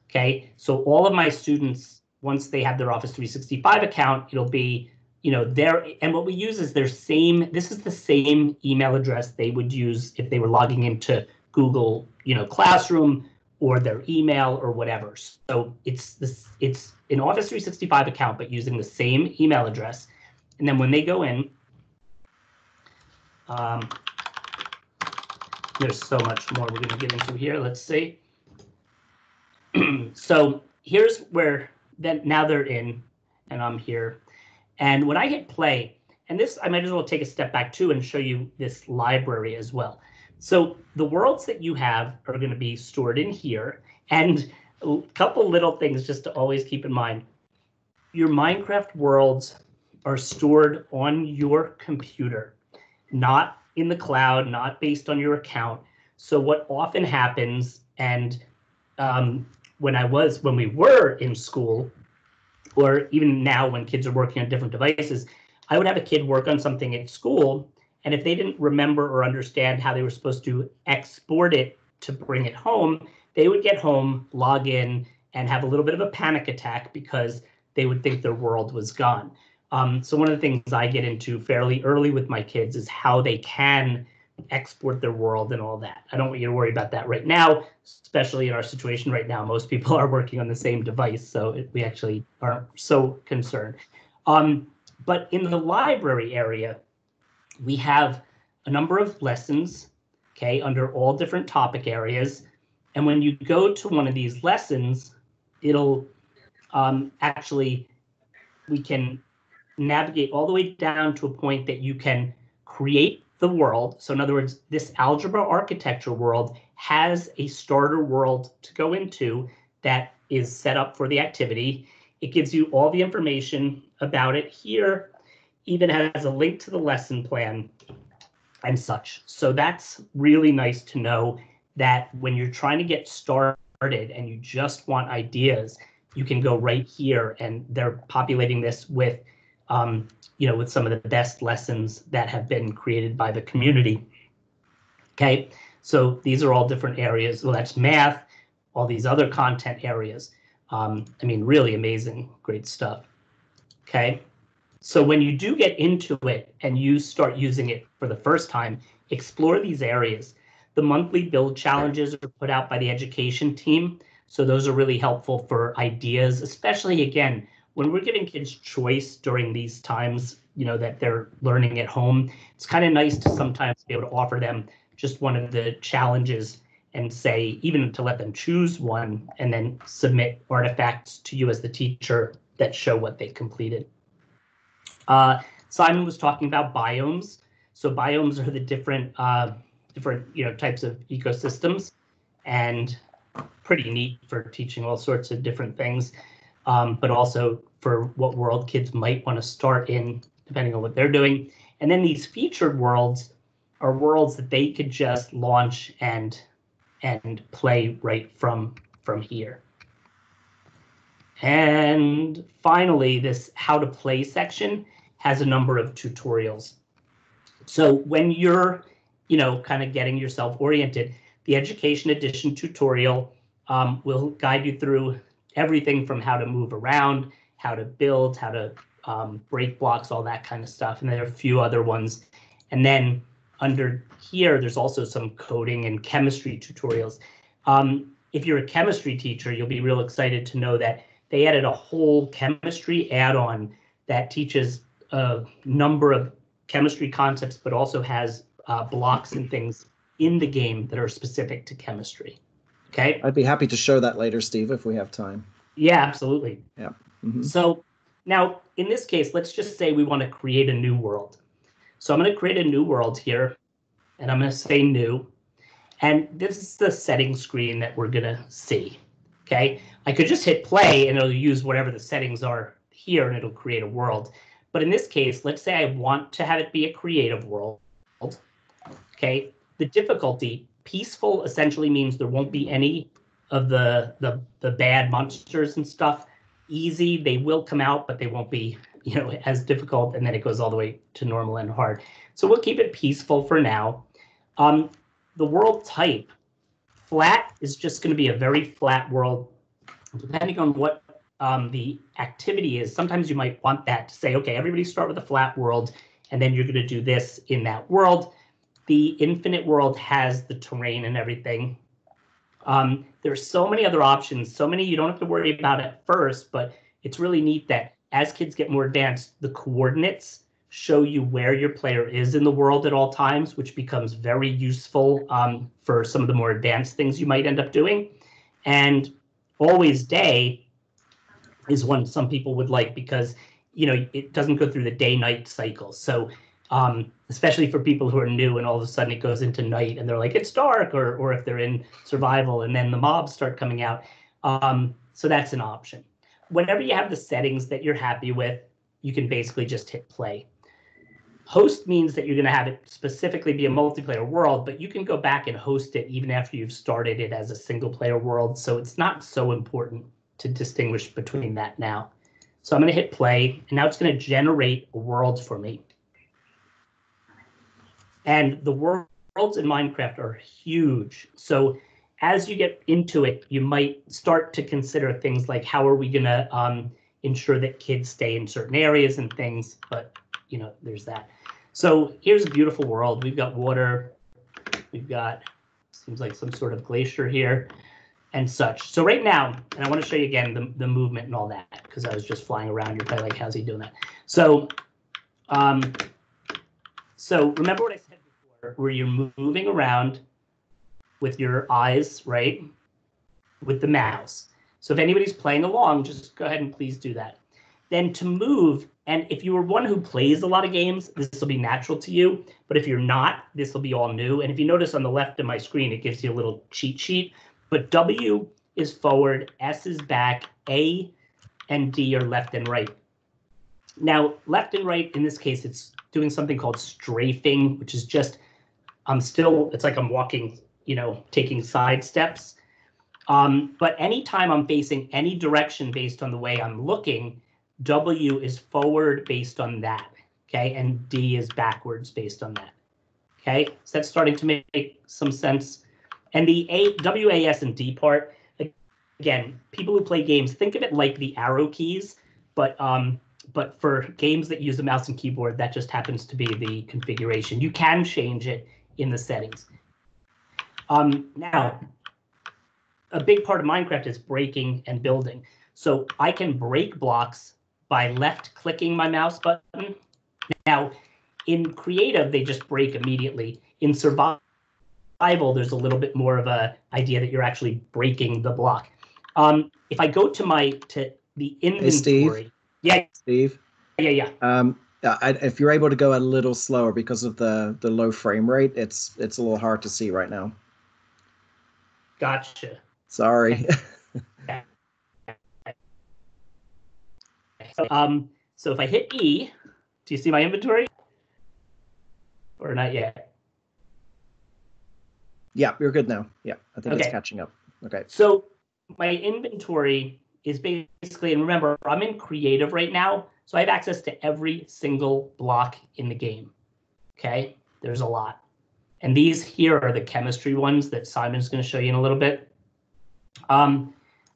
Okay, so all of my students, once they have their Office 365 account, it'll be, you know, their, and what we use is their same, this is the same email address they would use if they were logging into Google, you know, Classroom, or their email or whatever. So it's this it's an Office 365 account, but using the same email address. And then when they go in, um, there's so much more we're going to get into here. Let's see. so here's where then now they're in, and I'm here. And when I hit play, and this I might as well take a step back too and show you this library as well. So the worlds that you have are going to be stored in here. And a couple little things just to always keep in mind. Your Minecraft worlds are stored on your computer, not in the cloud, not based on your account. So what often happens, and um, when I was, when we were in school, or even now when kids are working on different devices, I would have a kid work on something at school and if they didn't remember or understand how they were supposed to export it to bring it home, they would get home, log in, and have a little bit of a panic attack because they would think their world was gone. Um, so one of the things I get into fairly early with my kids is how they can export their world and all that. I don't want you to worry about that right now, especially in our situation right now. Most people are working on the same device, so it, we actually aren't so concerned. Um, but in the library area, we have a number of lessons, okay, under all different topic areas. And when you go to one of these lessons, it'll um, actually, we can navigate all the way down to a point that you can create the world. So in other words, this algebra architecture world has a starter world to go into that is set up for the activity. It gives you all the information about it here even has a link to the lesson plan and such. So that's really nice to know that when you're trying to get started and you just want ideas, you can go right here and they're populating this with, um, you know, with some of the best lessons that have been created by the community. Okay, so these are all different areas. Well, that's math, all these other content areas. Um, I mean, really amazing, great stuff. Okay. So when you do get into it and you start using it for the first time, explore these areas. The monthly build challenges are put out by the education team. So those are really helpful for ideas, especially again, when we're giving kids choice during these times, you know, that they're learning at home, it's kind of nice to sometimes be able to offer them just one of the challenges and say, even to let them choose one and then submit artifacts to you as the teacher that show what they completed. Uh, Simon was talking about biomes. So biomes are the different uh, different you know types of ecosystems, and pretty neat for teaching all sorts of different things. um, but also for what world kids might want to start in, depending on what they're doing. And then these featured worlds are worlds that they could just launch and and play right from from here. And finally, this how to play section has a number of tutorials. So when you're, you know, kind of getting yourself oriented, the Education Edition tutorial um, will guide you through everything from how to move around, how to build, how to um, break blocks, all that kind of stuff. And there are a few other ones. And then under here, there's also some coding and chemistry tutorials. Um, if you're a chemistry teacher, you'll be real excited to know that they added a whole chemistry add-on that teaches a number of chemistry concepts, but also has uh, blocks and things in the game that are specific to chemistry. Okay. I'd be happy to show that later, Steve, if we have time. Yeah, absolutely. Yeah. Mm-hmm. So now in this case, let's just say we want to create a new world. So I'm going to create a new world here and I'm going to say new. And this is the setting screen that we're going to see. Okay. I could just hit play and it'll use whatever the settings are here and it'll create a world. But in this case, let's say I want to have it be a creative world. Okay. The difficulty, peaceful essentially means there won't be any of the the the bad monsters and stuff. Easy, they will come out, but they won't be, you know, as difficult. And then it goes all the way to normal and hard. So we'll keep it peaceful for now. Um, the world type, flat is just going to be a very flat world. Depending on what um, the activity is, sometimes you might want that to say, okay, everybody start with a flat world, and then you're going to do this in that world. The infinite world has the terrain and everything. Um, there's so many other options, so many you don't have to worry about at first, but it's really neat that as kids get more advanced, the coordinates show you where your player is in the world at all times, which becomes very useful um, for some of the more advanced things you might end up doing. And always day is one some people would like because you know it doesn't go through the day night cycle. So um, especially for people who are new and all of a sudden it goes into night and they're like it's dark, or or if they're in survival and then the mobs start coming out. Um, so that's an option. Whenever you have the settings that you're happy with, you can basically just hit play. Host means that you're going to have it specifically be a multiplayer world, but you can go back and host it even after you've started it as a single player world. So it's not so important to distinguish between that now. So I'm going to hit play, and now it's going to generate a world for me. And the worlds in Minecraft are huge. So as you get into it, you might start to consider things like how are we going to um, ensure that kids stay in certain areas and things. But you know, there's that. So here's a beautiful world. We've got water. We've got, seems like some sort of glacier here and such. So right now, and I want to show you again the, the movement and all that, because I was just flying around. You're probably like, how's he doing that? So, um, so remember what I said before, where you're moving around with your eyes, right? With the mouse. So if anybody's playing along, just go ahead and please do that. Then to move, and if you are one who plays a lot of games, this will be natural to you. But if you're not, this will be all new. And if you notice on the left of my screen, it gives you a little cheat sheet. But W is forward, S is back, A and D are left and right. Now, left and right, in this case, it's doing something called strafing, which is just, I'm still, it's like I'm walking, you know, taking side steps. Um, but anytime I'm facing any direction based on the way I'm looking, W is forward based on that, okay? And D is backwards based on that, okay? So that's starting to make some sense. And the A, W, A, S, and D part, again, people who play games, think of it like the arrow keys, but um, but for games that use a mouse and keyboard, that just happens to be the configuration. You can change it in the settings. Um, now, a big part of Minecraft is breaking and building. So I can break blocks by left clicking my mouse button. Now, in creative, they just break immediately. In survival, there's a little bit more of a idea that you're actually breaking the block. Um, if I go to my to the inventory, hey, Steve. yeah, Steve, yeah, yeah. Um, I, if you're able to go a little slower because of the the low frame rate, it's it's a little hard to see right now. Gotcha. Sorry. So, um, so if I hit E, do you see my inventory? Or not yet? Yeah, you're good now. Yeah, I think okay. it's catching up. Okay. So my inventory is basically, and remember, I'm in creative right now, so I have access to every single block in the game. Okay, there's a lot. And these here are the chemistry ones that Simon's going to show you in a little bit. Um,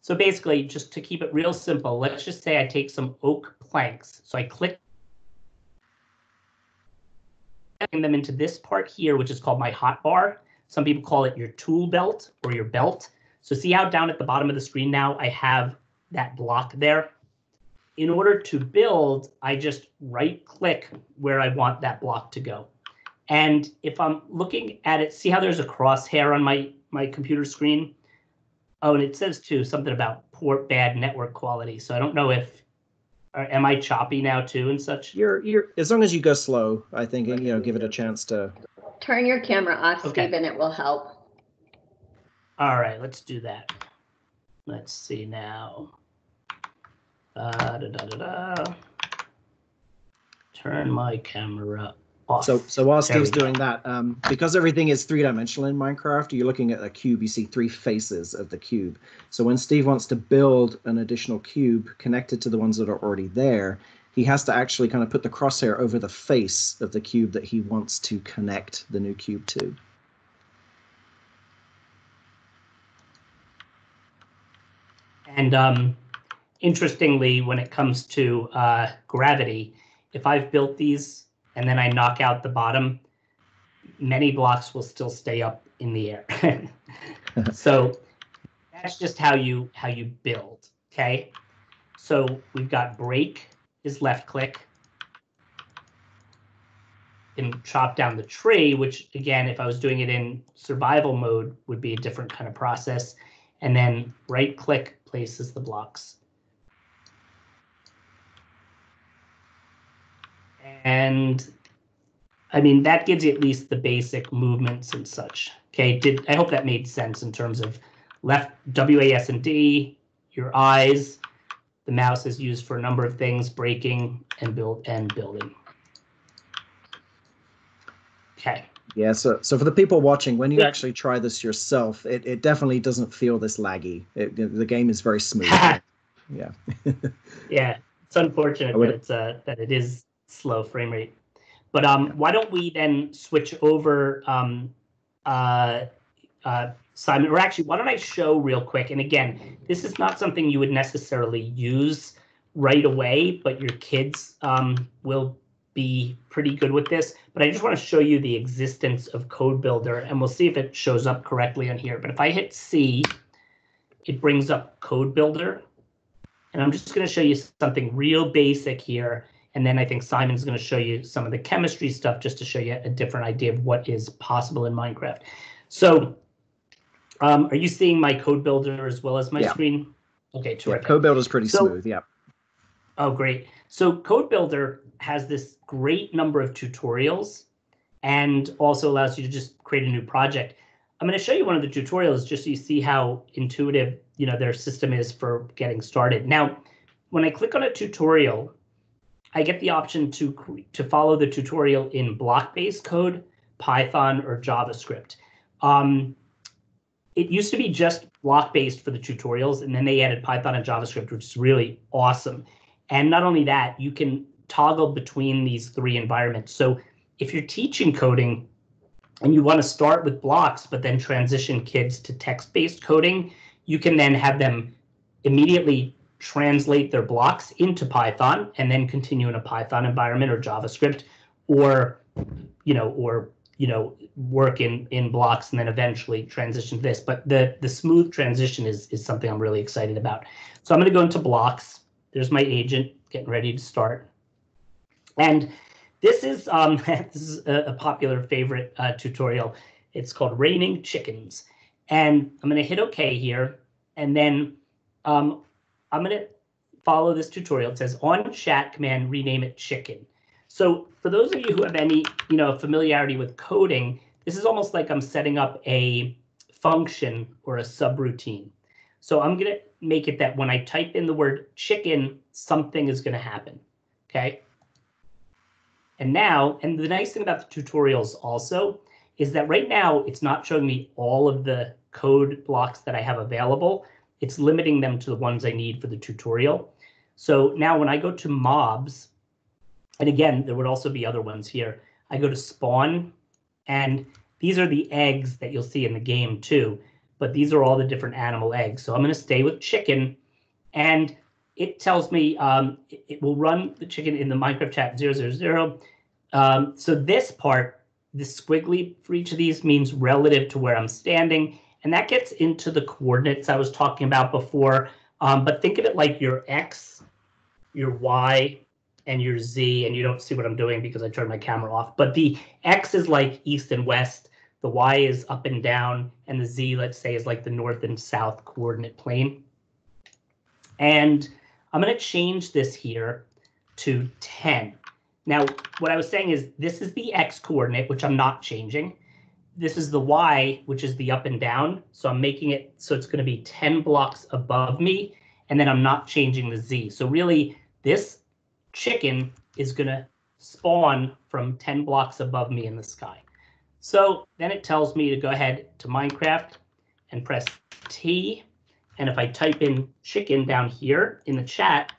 so basically, just to keep it real simple, let's just say I take some oak planks. So I click them into this part here, which is called my hotbar. Some people call it your tool belt or your belt. So see how down at the bottom of the screen now I have that block there. In order to build, I just right click where I want that block to go. And if I'm looking at it, see how there's a crosshair on my, my computer screen? Oh, and it says too something about poor bad network quality. So I don't know if or am I choppy now too and such? You're you're as long as you go slow, I think you know, give it a chance to turn your camera off, okay. Stephen, it will help. All right, let's do that. Let's see now. Uh, da, da, da, da. Turn my camera off. So, so while Steve's doing that, um, because everything is three dimensional in Minecraft, you're looking at a cube, you see three faces of the cube. So when Steve wants to build an additional cube connected to the ones that are already there, he has to actually kind of put the crosshair over the face of the cube that he wants to connect the new cube to. And um, interestingly, when it comes to uh, gravity, if I've built these and then I knock out the bottom, many blocks will still stay up in the air. so that's just how you how you build. Okay. So we've got break is left click. And chop down the tree, which again, if I was doing it in survival mode, would be a different kind of process. And then right click places the blocks. And I mean, that gives you at least the basic movements and such. Okay, did I hope that made sense in terms of left WAS and D, your eyes, the mouse is used for a number of things, breaking and build and building. Okay. Yeah, so so for the people watching, when you yeah. actually try this yourself, it, it definitely doesn't feel this laggy. It, the game is very smooth. yeah. yeah, it's unfortunate that it's uh that it is slow frame rate. But um, why don't we then switch over um, uh, uh, Simon, or actually, why don't I show real quick? And again, this is not something you would necessarily use right away, but your kids um, will be pretty good with this, but I just want to show you the existence of Code Builder, and we'll see if it shows up correctly on here. But if I hit C, it brings up Code Builder, and I'm just going to show you something real basic here, and then I think Simon's going to show you some of the chemistry stuff just to show you a different idea of what is possible in Minecraft. So um, are you seeing my Code Builder as well as my yeah. screen? Okay, terrific. Yeah, Code Builder is pretty so, smooth, yeah. Oh, great. So Code Builder has this great number of tutorials and also allows you to just create a new project. I'm going to show you one of the tutorials just so you see how intuitive you know their system is for getting started. Now, when I click on a tutorial, I get the option to to follow the tutorial in block-based code, Python, or JavaScript. Um, it used to be just block-based for the tutorials, and then they added Python and JavaScript, which is really awesome. And not only that, you can toggle between these three environments. So if you're teaching coding and you want to start with blocks, but then transition kids to text-based coding, you can then have them immediately translate their blocks into Python and then continue in a Python environment or JavaScript, or you know, or you know, work in in blocks and then eventually transition to this. But the the smooth transition is is something I'm really excited about. So I'm going to go into blocks. There's my agent getting ready to start. And this is um, this is a, a popular favorite uh, tutorial. It's called Raining Chickens. And I'm going to hit OK here. And then um, I'm going to follow this tutorial. It says on chat command, rename it chicken. So for those of you who have any you know familiarity with coding, this is almost like I'm setting up a function or a subroutine. So I'm going to make it that when I type in the word chicken, something is going to happen. Okay. And now, and the nice thing about the tutorials also is that right now it's not showing me all of the code blocks that I have available. It's limiting them to the ones I need for the tutorial. So now when I go to mobs, and again, there would also be other ones here. I go to spawn, and these are the eggs that you'll see in the game too, but these are all the different animal eggs. So I'm going to stay with chicken, and it tells me um, it, it, will run the chicken in the Minecraft chat 000. Um, so this part, the squiggly for each of these means relative to where I'm standing, and that gets into the coordinates I was talking about before. Um, but think of it like your X, your Y, and your Z, and you don't see what I'm doing because I turned my camera off. But the X is like east and west, the Y is up and down, and the Z, let's say, is like the north and south coordinate plane. And I'm going to change this here to 10. Now, what I was saying is this is the X coordinate, which I'm not changing. This is the Y, which is the up and down. So I'm making it so it's going to be 10 blocks above me, and then I'm not changing the Z. So really, this chicken is going to spawn from 10 blocks above me in the sky. So then it tells me to go ahead to Minecraft and press T. And if I type in chicken down here in the chat,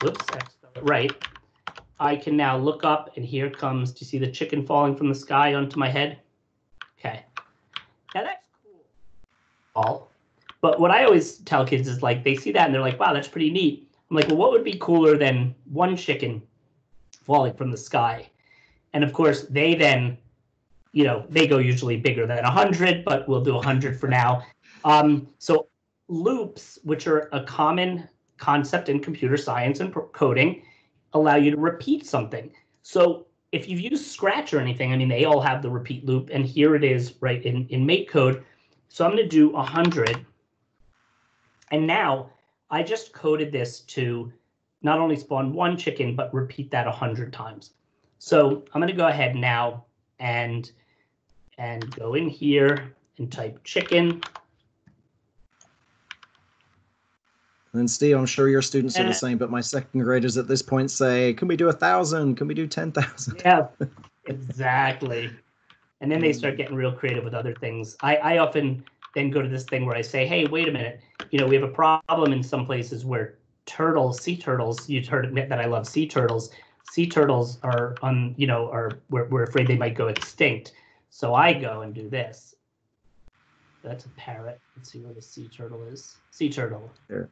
whoops, it right, I can now look up and here comes, you see the chicken falling from the sky onto my head? Okay. Now that's cool. All. But what I always tell kids is like, they see that and they're like, wow, that's pretty neat. I'm like, well, what would be cooler than one chicken falling from the sky? And of course, they then, you know, they go usually bigger than 100, but we'll do 100 for now. Um, so loops, which are a common concept in computer science and coding, allow you to repeat something. So if you've used Scratch or anything, I mean, they all have the repeat loop, and here it is right in, in MakeCode. So I'm going to do 100. And now I just coded this to not only spawn one chicken, but repeat that 100 times. So I'm going to go ahead now and, and go in here and type chicken. And Steve, I'm sure your students are the same, but my second graders at this point say, "Can we do a thousand? Can we do ten thousand? Yeah, exactly. And then they start mm. getting real creative with other things. I, I often then go to this thing where I say, hey, wait a minute, you know, we have a problem in some places where turtles, sea turtles, you heard admit that I love sea turtles. Sea turtles are on, you know, are we're, we're afraid they might go extinct. So I go and do this. That's a parrot. Let's see where the sea turtle is. Sea turtle. Here.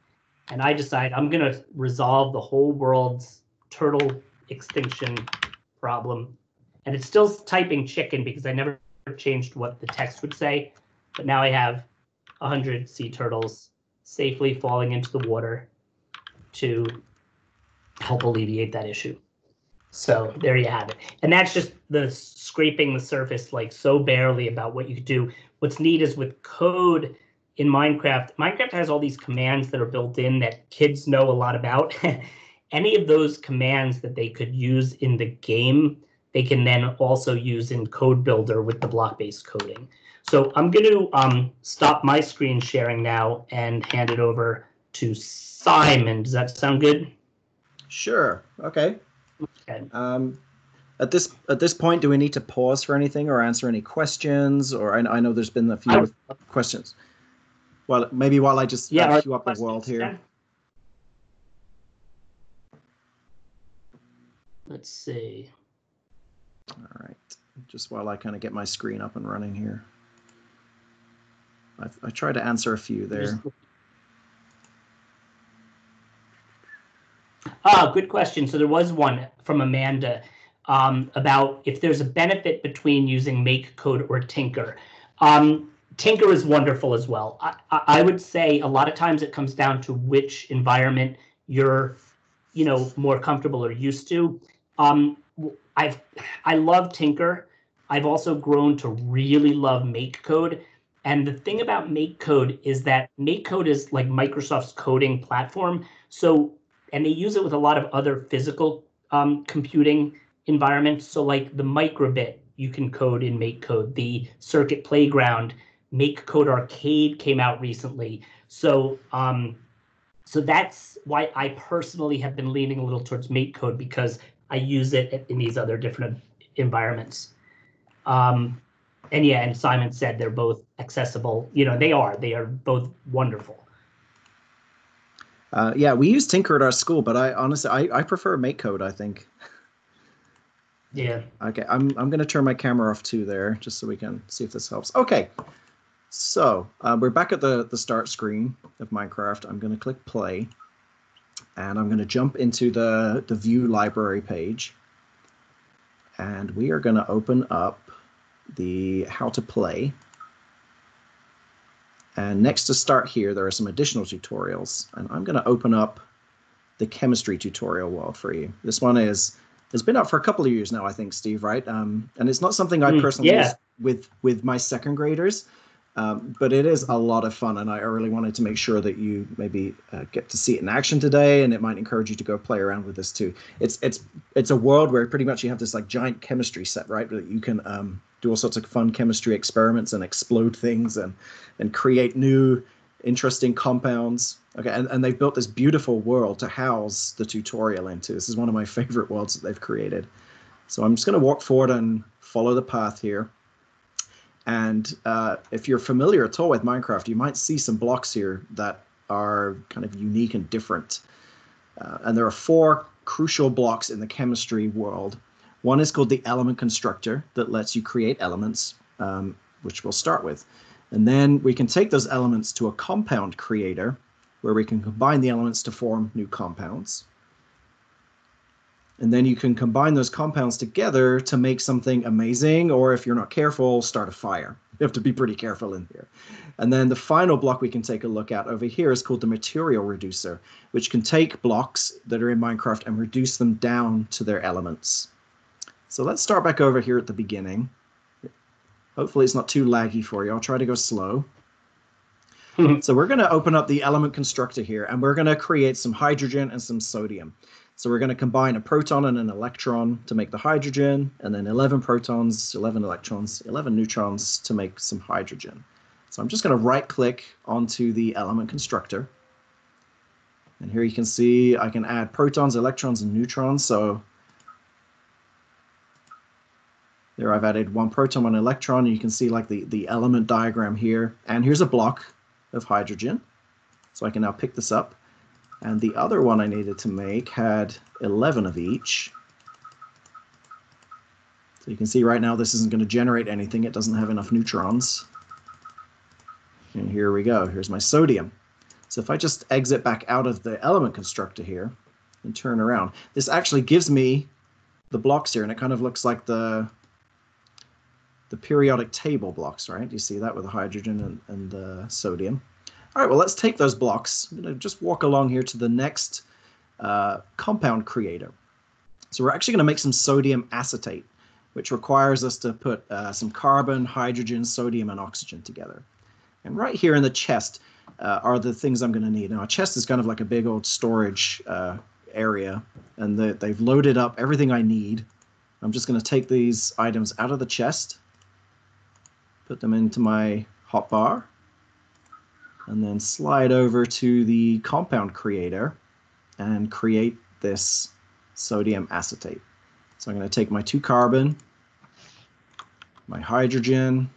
And I decide I'm gonna resolve the whole world's turtle extinction problem. And it's still typing chicken because I never changed what the text would say. But now I have 100 sea turtles safely falling into the water to help alleviate that issue. So there you have it. And that's just the scraping the surface like so barely about what you could do. What's neat is with code in Minecraft, Minecraft has all these commands that are built in that kids know a lot about. Any of those commands that they could use in the game, they can then also use in Code Builder with the block-based coding. So I'm going to um, stop my screen sharing now and hand it over to Simon. Does that sound good? Sure. Okay. Okay. Um, at this at this point, do we need to pause for anything or answer any questions? Or I, I know there's been a few questions. Well, maybe while I just yeah, queue up the world here. Let's see. All right. Just while I kind of get my screen up and running here. I, I tried to answer a few there. Ah, good question. So there was one from Amanda um, about if there's a benefit between using MakeCode or Tynker. Um, Tynker is wonderful as well. I, I, would say a lot of times it comes down to which environment you're, you know, more comfortable or used to. Um, I've I love Tynker. I've also grown to really love MakeCode and the thing about MakeCode is that MakeCode is like Microsoft's coding platform. So, and they use it with a lot of other physical um, computing environments. So, like the microbit, you can code in MakeCode. The circuit playground, MakeCode Arcade came out recently. So um, so that's why I personally have been leaning a little towards MakeCode because I use it in these other different environments. Um, and yeah, and Simon said they're both accessible. You know, they are. They are both wonderful. Uh, yeah, we use Tynker at our school, but I honestly I, I prefer MakeCode. I think. Yeah. Okay, I'm I'm gonna turn my camera off too there, just so we can see if this helps. Okay, so uh, we're back at the the start screen of Minecraft. I'm gonna click play, and I'm gonna jump into the the view library page, and we are gonna open up the how to play. And next to start here, there are some additional tutorials, and I'm gonna open up the chemistry tutorial world for you. This one is it's been out for a couple of years now, I think, Steve, right? Um, and it's not something I mm, personally yeah. use with with my second graders, um, but it is a lot of fun, and I really wanted to make sure that you maybe uh, get to see it in action today, and it might encourage you to go play around with this too. It's it's it's a world where pretty much you have this like giant chemistry set, right? That you can um, do all sorts of fun chemistry experiments and explode things and and create new interesting compounds. Okay, and, and they've built this beautiful world to house the tutorial into. This is one of my favorite worlds that they've created. So I'm just going to walk forward and follow the path here. And uh, if you're familiar at all with Minecraft, you might see some blocks here that are kind of unique and different. Uh, and there are four crucial blocks in the chemistry world. One is called the element constructor that lets you create elements, um, which we'll start with. And then we can take those elements to a compound creator where we can combine the elements to form new compounds. And then you can combine those compounds together to make something amazing, or if you're not careful, start a fire. You have to be pretty careful in here. And then the final block we can take a look at over here is called the material reducer, which can take blocks that are in Minecraft and reduce them down to their elements. So let's start back over here at the beginning. Hopefully it's not too laggy for you. I'll try to go slow. so we're going to open up the element constructor here, and we're going to create some hydrogen and some sodium. So we're going to combine a proton and an electron to make the hydrogen, and then 11 protons, 11 electrons, 11 neutrons to make some hydrogen. So I'm just going to right click onto the element constructor. And here you can see I can add protons, electrons, and neutrons. So there I've added one proton, one electron, and you can see like the, the element diagram here. And here's a block of hydrogen. So I can now pick this up. And the other one I needed to make had 11 of each. So you can see right now this isn't going to generate anything. It doesn't have enough neutrons. And here we go. Here's my sodium. So if I just exit back out of the element constructor here and turn around, this actually gives me the blocks here, and it kind of looks like the the periodic table blocks, right? You see that with the hydrogen and, and the sodium. All right, well, let's take those blocks. I'm going to just walk along here to the next uh, compound creator. So we're actually going to make some sodium acetate, which requires us to put uh, some carbon, hydrogen, sodium, and oxygen together. And right here in the chest uh, are the things I'm going to need. Now, a chest is kind of like a big old storage uh, area, and the, they've loaded up everything I need. I'm just going to take these items out of the chest put them into my hotbar, and then slide over to the compound creator and create this sodium acetate. So I'm going to take my two carbon, my hydrogen,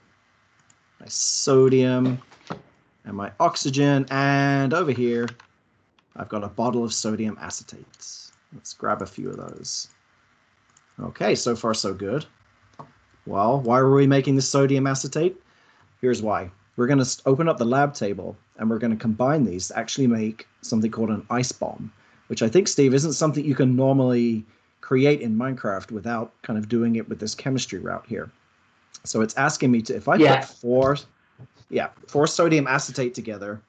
my sodium, and my oxygen, and over here I've got a bottle of sodium acetate. Let's grab a few of those. Okay, so far so good. Well, why were we making the sodium acetate? Here's why. We're going to open up the lab table and we're going to combine these to actually make something called an ice bomb, which I think, Steve, isn't something you can normally create in Minecraft without kind of doing it with this chemistry route here. So it's asking me to, if I yeah. put four, yeah, four sodium acetate together,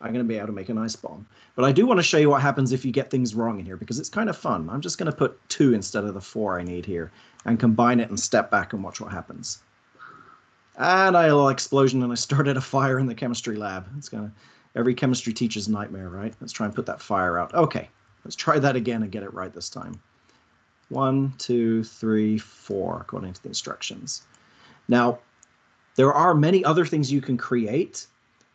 I'm going to be able to make an ice bomb. But I do want to show you what happens if you get things wrong in here because it's kind of fun. I'm just going to put two instead of the four I need here and combine it and step back and watch what happens. And I had a little explosion and I started a fire in the chemistry lab. It's gonna every chemistry teacher's nightmare, right? Let's try and put that fire out. Okay, let's try that again and get it right this time. One, two, three, four, according to the instructions. Now, there are many other things you can create.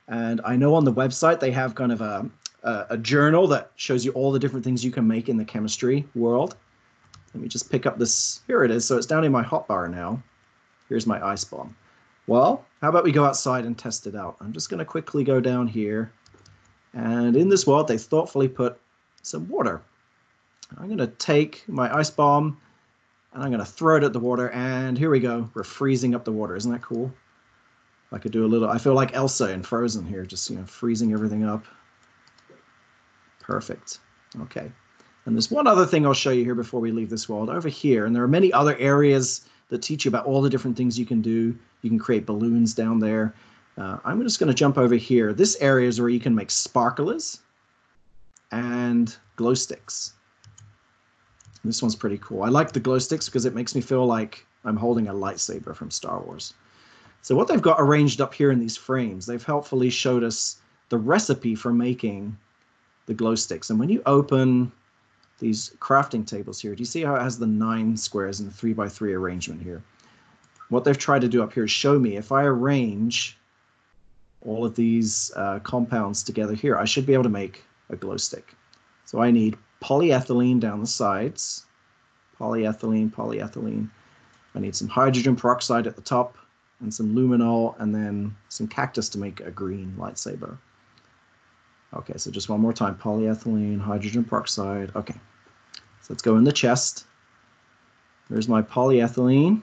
And I know on the website they have kind of a, a, a journal that shows you all the different things you can make in the chemistry world. Let me just pick up this. Here it is. So it's down in my hotbar now. Here's my ice bomb. Well, how about we go outside and test it out? I'm just going to quickly go down here. And in this world, they thoughtfully put some water. I'm going to take my ice bomb and I'm going to throw it at the water. And here we go. We're freezing up the water. Isn't that cool? I could do a little, I feel like Elsa in Frozen here, just, you know, freezing everything up. Perfect. Okay. And there's one other thing I'll show you here before we leave this world over here. And there are many other areas that teach you about all the different things you can do. You can create balloons down there. Uh, I'm just going to jump over here. This area is where you can make sparklers and glow sticks. This one's pretty cool. I like the glow sticks because it makes me feel like I'm holding a lightsaber from Star Wars. So what they've got arranged up here in these frames, they've helpfully showed us the recipe for making the glow sticks. And when you open these crafting tables here, do you see how it has the nine squares in the three by three arrangement here? What they've tried to do up here is show me if I arrange all of these uh, compounds together here, I should be able to make a glow stick. So I need polyethylene down the sides, polyethylene, polyethylene. I need some hydrogen peroxide at the top and some luminol and then some cactus to make a green lightsaber. Okay, so just one more time, polyethylene, hydrogen peroxide. Okay, so let's go in the chest. There's my polyethylene,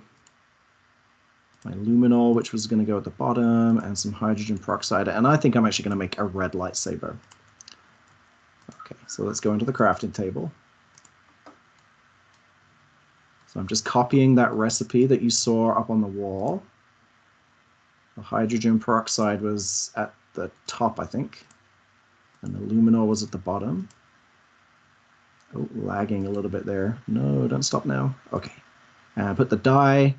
my luminol, which was going to go at the bottom, and some hydrogen peroxide. And I think I'm actually going to make a red lightsaber. Okay, so let's go into the crafting table. So I'm just copying that recipe that you saw up on the wall. The hydrogen peroxide was at the top, I think, and the luminol was at the bottom. Oh, lagging a little bit there. No, don't stop now. Okay. And I put the dye,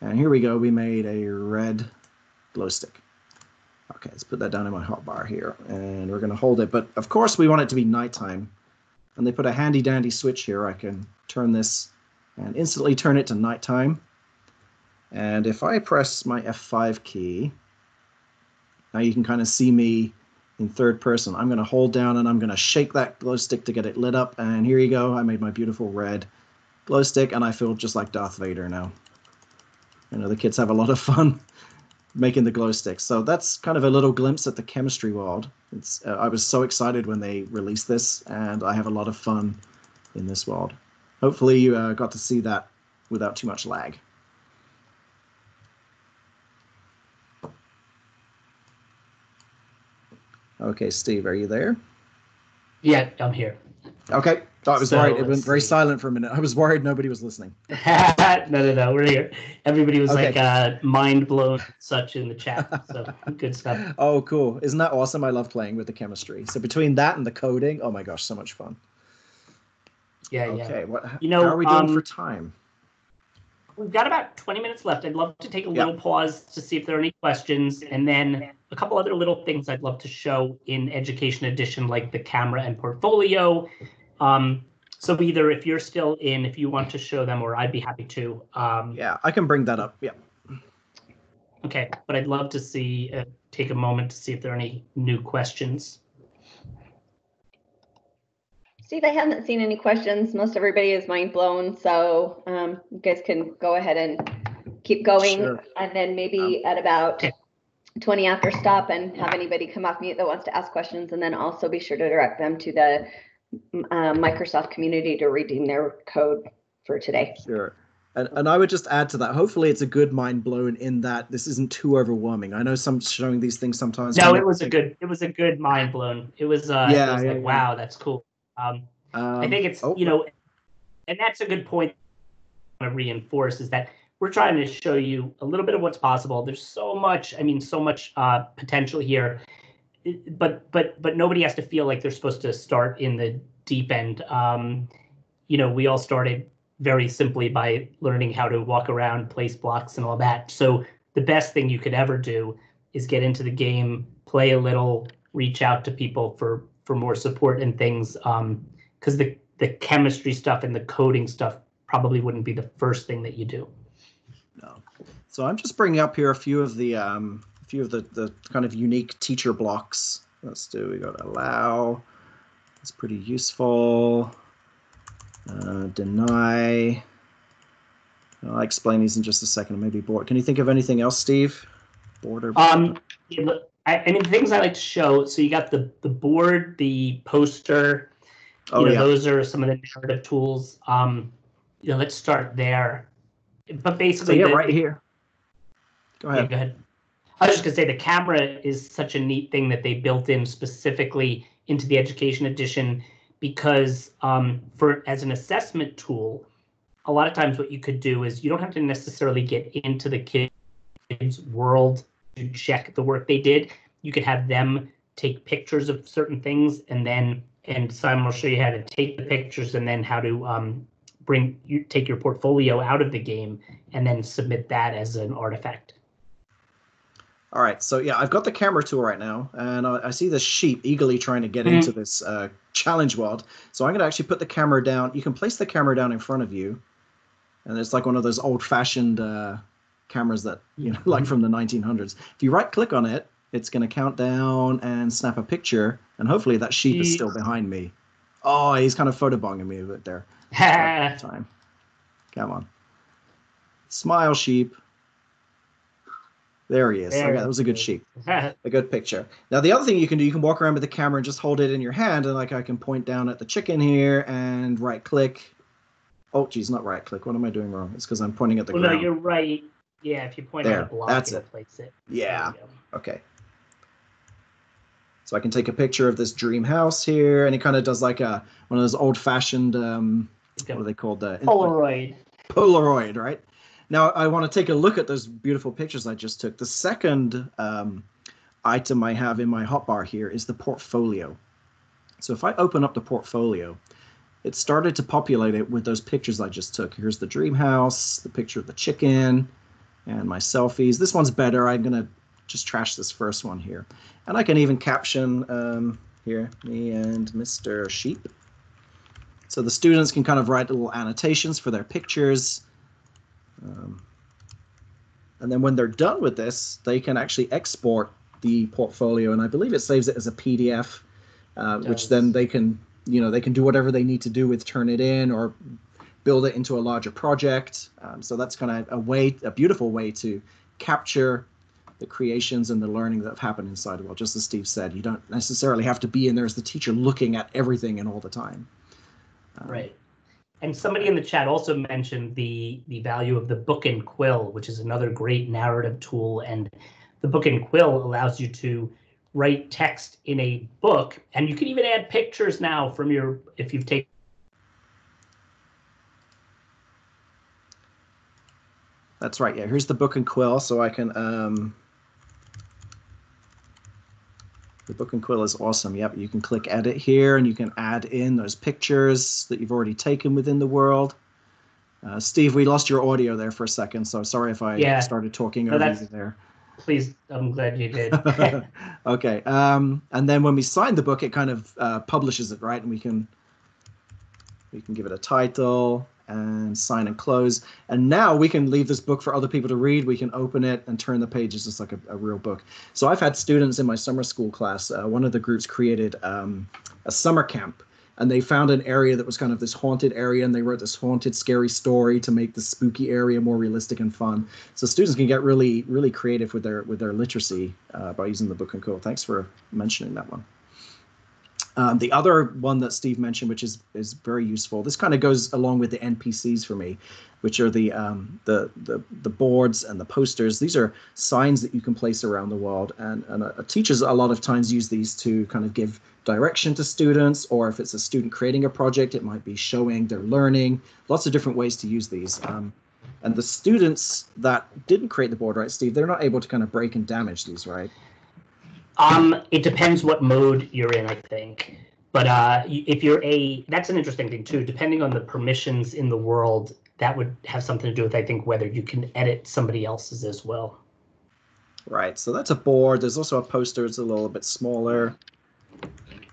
and here we go. We made a red glow stick. Okay, let's put that down in my hotbar here, and we're going to hold it. But of course, we want it to be nighttime. And they put a handy dandy switch here. I can turn this and instantly turn it to nighttime. And if I press my F5 key, now you can kind of see me in third person. I'm going to hold down and I'm going to shake that glow stick to get it lit up. And here you go. I made my beautiful red glow stick, and I feel just like Darth Vader now. You know, the kids have a lot of fun making the glow sticks. So that's kind of a little glimpse at the chemistry world. It's uh, I was so excited when they released this, and I have a lot of fun in this world. Hopefully, you uh, got to see that without too much lag. Okay, Steve, are you there? Yeah, I'm here. Okay. Oh, I was so, worried. It went very see. silent for a minute. I was worried nobody was listening. no, no, no. We're here. Everybody was okay. like uh, mind blown, such in the chat. So good stuff. Oh, cool. Isn't that awesome? I love playing with the chemistry. So between that and the coding, oh my gosh, so much fun. Yeah, okay. yeah. Okay. What? You know, how are we doing um, for time? We've got about 20 minutes left. I'd love to take a little pause to see if there are any questions, and then a couple other little things I'd love to show in Education Edition, like the camera and portfolio. Um, so either if you're still in, if you want to show them, or I'd be happy to. Um, yeah, I can bring that up. Yeah. Okay, but I'd love to see, uh, take a moment to see if there are any new questions. Steve, I haven't seen any questions. Most everybody is mind blown. So um, you guys can go ahead and keep going. Sure. And then maybe um, at about 20 after stop and have anybody come off mute that wants to ask questions. And then also be sure to direct them to the uh, Microsoft community to redeem their code for today. Sure. And, and I would just add to that. Hopefully, it's a good mind blown in that this isn't too overwhelming. I know some showing these things sometimes. No, it was think, a good. It was a good mind blown. It was. Uh, yeah, it was yeah, like, yeah. wow, that's cool. Um, um, I think it's oh, you know, and that's a good point to reinforce is that we're trying to show you a little bit of what's possible. There's so much, I mean, so much uh, potential here, but but but nobody has to feel like they're supposed to start in the deep end. Um, you know, we all started very simply by learning how to walk around, place blocks, and all that. So the best thing you could ever do is get into the game, play a little, reach out to people for for more support and things. Um, because the the chemistry stuff and the coding stuff probably wouldn't be the first thing that you do. No. So I'm just bringing up here a few of the um, a few of the, the kind of unique teacher blocks. Let's do. We got allow. It's pretty useful. Uh, deny. I'll explain these in just a second. Maybe board. Can you think of anything else, Steve? Border. Um, I, I mean, things I like to show. So you got the the board, the poster. Oh, you know, yeah. those are some of the narrative tools. Um, you know, let's start there. But basically, so yeah, the, right here. Go ahead. Yeah, go ahead. I was just gonna say the camera is such a neat thing that they built in specifically into the education edition because um, for as an assessment tool, a lot of times what you could do is you don't have to necessarily get into the kids' world to check the work they did. You could have them take pictures of certain things and then and Simon will show you how to take the pictures and then how to um, bring you take your portfolio out of the game and then submit that as an artifact. All right, so yeah, I've got the camera tool right now, and I, I see this sheep eagerly trying to get mm-hmm. into this uh, challenge world. So I'm going to actually put the camera down. You can place the camera down in front of you, and it's like one of those old-fashioned uh, cameras that you know, like from the 1900s. If you right-click on it, it's going to count down and snap a picture, and hopefully that sheep is still behind me. Oh, he's kind of photobombing me a bit there. time. Come on. Smile, sheep. There he is. There okay, that was a good sheep. a good picture. Now the other thing you can do, you can walk around with the camera and just hold it in your hand, and like I can point down at the chicken here and right click. Oh, geez, not right click. What am I doing wrong? It's because I'm pointing at the well, ground. No, you're right. Yeah, if you point there, at a block, that's it. Place it. Yeah. Okay. So I can take a picture of this dream house here, and it kind of does like a one of those old-fashioned um, what are they called? Uh, Polaroid. Polaroid, right? Now I want to take a look at those beautiful pictures I just took. The second um, item I have in my hotbar here is the portfolio. So if I open up the portfolio, it started to populate it with those pictures I just took. Here's the dream house, the picture of the chicken, and my selfies. This one's better. I'm going to just trash this first one here. And I can even caption um, here, me and Mr. Sheep. So the students can kind of write little annotations for their pictures. Um, and then when they're done with this, they can actually export the portfolio, and I believe it saves it as a PDF, uh, which then they can, you know, they can do whatever they need to do with turn it in or build it into a larger project. Um, so that's kind of a way, a beautiful way to capture the creations and the learning that have happened inside world. Just as Steve said, you don't necessarily have to be in there as the teacher looking at everything and all the time. Um, right. And somebody in the chat also mentioned the the value of the book and quill, which is another great narrative tool. And the book and quill allows you to write text in a book, and you can even add pictures now from your if you've taken. That's right. Yeah, here's the book and quill, so I can um, The book and quill is awesome. Yep, you can click edit here and you can add in those pictures that you've already taken within the world. Uh, Steve, we lost your audio there for a second, so sorry if I yeah. started talking no, over you there. Please, I'm glad you did. okay, um, and then when we sign the book, it kind of uh, publishes it, right? And we can we can give it a title and sign and close. And now we can leave this book for other people to read. We can open it and turn the pages just like a, a real book. So I've had students in my summer school class. Uh, one of the groups created um, a summer camp and they found an area that was kind of this haunted area and they wrote this haunted scary story to make the spooky area more realistic and fun so students can get really really creative with their with their literacy uh, by using the book and code thanks for mentioning that one um, the other one that Steve mentioned, which is is very useful, this kind of goes along with the NPCs for me, which are the um, the, the the boards and the posters. These are signs that you can place around the world, and and uh, teachers a lot of times use these to kind of give direction to students, or if it's a student creating a project, it might be showing their learning. Lots of different ways to use these. Um, and the students that didn't create the board, right, Steve, they're not able to kind of break and damage these, right? Um, it depends what mode you're in, I think. But uh, if you're a, that's an interesting thing too. Depending on the permissions in the world, that would have something to do with, I think, whether you can edit somebody else's as well. Right. So that's a board. There's also a poster. It's a little bit smaller.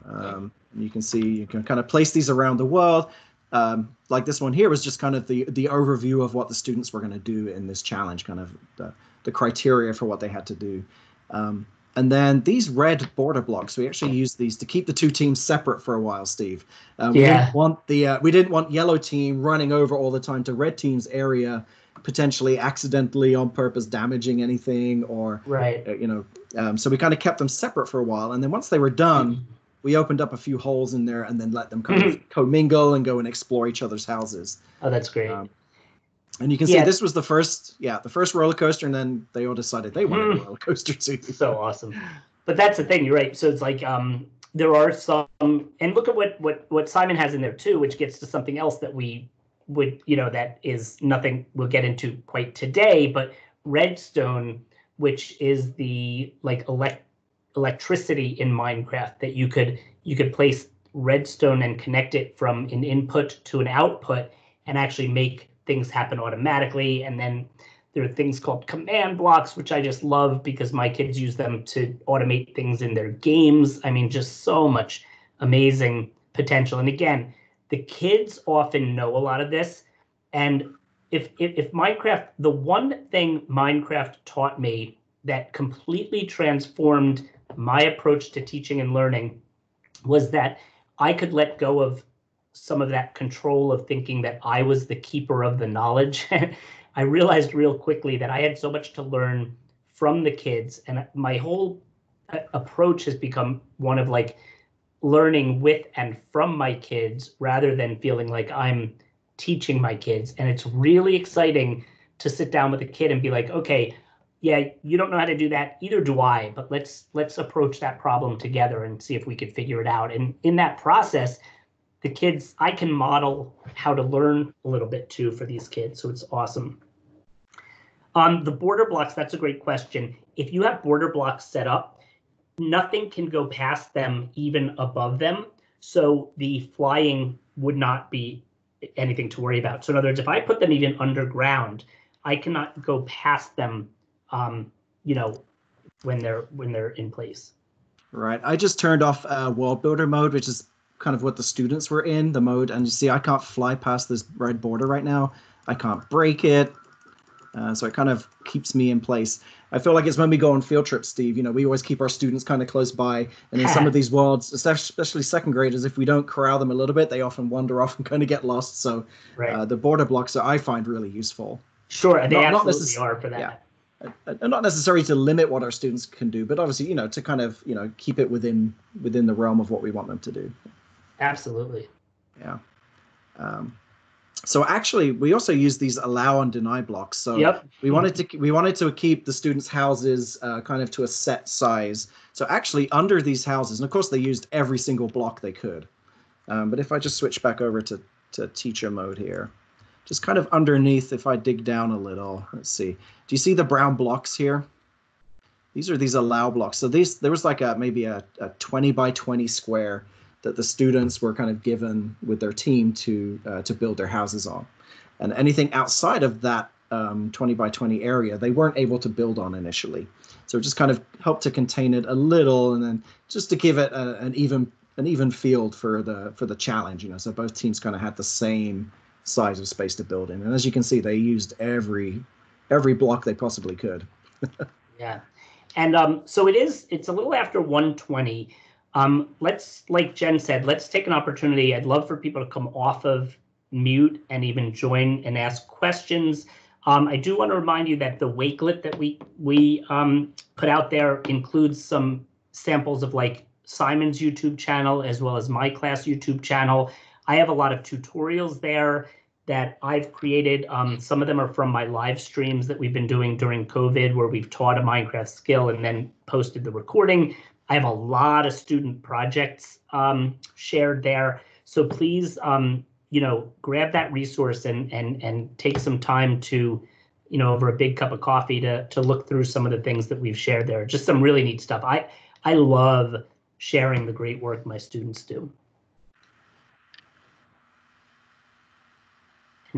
Um, you can see you can kind of place these around the world. um, like this one here was just kind of the the overview of what the students were going to do in this challenge, kind of the, the criteria for what they had to do. Um, and then these red border blocks, we actually used these to keep the two teams separate for a while, Steve. Um, we yeah. didn't want the uh, we didn't want yellow team running over all the time to red team's area, potentially accidentally on purpose damaging anything or right. Uh, you know, um, so we kind of kept them separate for a while, and then once they were done. Mm-hmm we opened up a few holes in there and then let them kind of commingle and go and explore each other's houses. Oh, that's great. Um, and you can yeah. see this was the first, yeah, the first roller coaster, and then they all decided they wanted mm. a roller coaster too. So awesome. But that's the thing, you're right. So it's like um, there are some, and look at what what what Simon has in there too, which gets to something else that we would, you know, that is nothing we'll get into quite today, but Redstone, which is the like elect electricity in Minecraft that you could you could place redstone and connect it from an input to an output and actually make things happen automatically. And then there are things called command blocks, which I just love because my kids use them to automate things in their games. I mean, just so much amazing potential. And again, the kids often know a lot of this. And if, if, if Minecraft, the one thing Minecraft taught me that completely transformed my approach to teaching and learning was that I could let go of some of that control of thinking that I was the keeper of the knowledge. I realized real quickly that I had so much to learn from the kids, and my whole uh, approach has become one of like learning with and from my kids rather than feeling like I'm teaching my kids. And it's really exciting to sit down with a kid and be like, okay, yeah, you don't know how to do that. Either do I. But let's let's approach that problem together and see if we could figure it out. And in that process, the kids, I can model how to learn a little bit too for these kids. So it's awesome. Um, the border blocks, that's a great question. If you have border blocks set up, nothing can go past them, even above them. So the flying would not be anything to worry about. So in other words, if I put them even underground, I cannot go past them um, you know, when they're when they're in place. Right. I just turned off uh, world builder mode, which is kind of what the students were in the mode, and you see I can't fly past this red border right now. I can't break it, uh, so it kind of keeps me in place. I feel like it's when we go on field trips, Steve. You know, we always keep our students kind of close by, and in some of these worlds, especially second graders, if we don't corral them a little bit, they often wander off and kind of get lost. So, right. uh, the border blocks are I find really useful. Sure, they not, absolutely not are for that. Yeah and not necessarily to limit what our students can do, but obviously, you know, to kind of, you know, keep it within within the realm of what we want them to do. Absolutely. Yeah. Um, so actually, we also use these allow and deny blocks. So yep. we wanted to we wanted to keep the students' houses uh, kind of to a set size. So actually, under these houses, and of course, they used every single block they could. Um, but if I just switch back over to to teacher mode here just kind of underneath, if I dig down a little, let's see. Do you see the brown blocks here? These are these allow blocks. So these there was like a maybe a, a 20 by 20 square that the students were kind of given with their team to uh, to build their houses on. And anything outside of that um, 20 by 20 area, they weren't able to build on initially. So it just kind of helped to contain it a little, and then just to give it a, an even an even field for the for the challenge. You know, so both teams kind of had the same size of space to build in. And as you can see, they used every every block they possibly could. yeah. And um, so it is, it's a little after 120. Um, let's, like Jen said, let's take an opportunity. I'd love for people to come off of mute and even join and ask questions. Um, I do want to remind you that the Wakelet that we we um, put out there includes some samples of like Simon's YouTube channel as well as my class YouTube channel. I have a lot of tutorials there that I've created. Um, some of them are from my live streams that we've been doing during COVID, where we've taught a Minecraft skill and then posted the recording. I have a lot of student projects um, shared there. So please, um, you know, grab that resource and and and take some time to, you know, over a big cup of coffee to to look through some of the things that we've shared there. Just some really neat stuff. I I love sharing the great work my students do.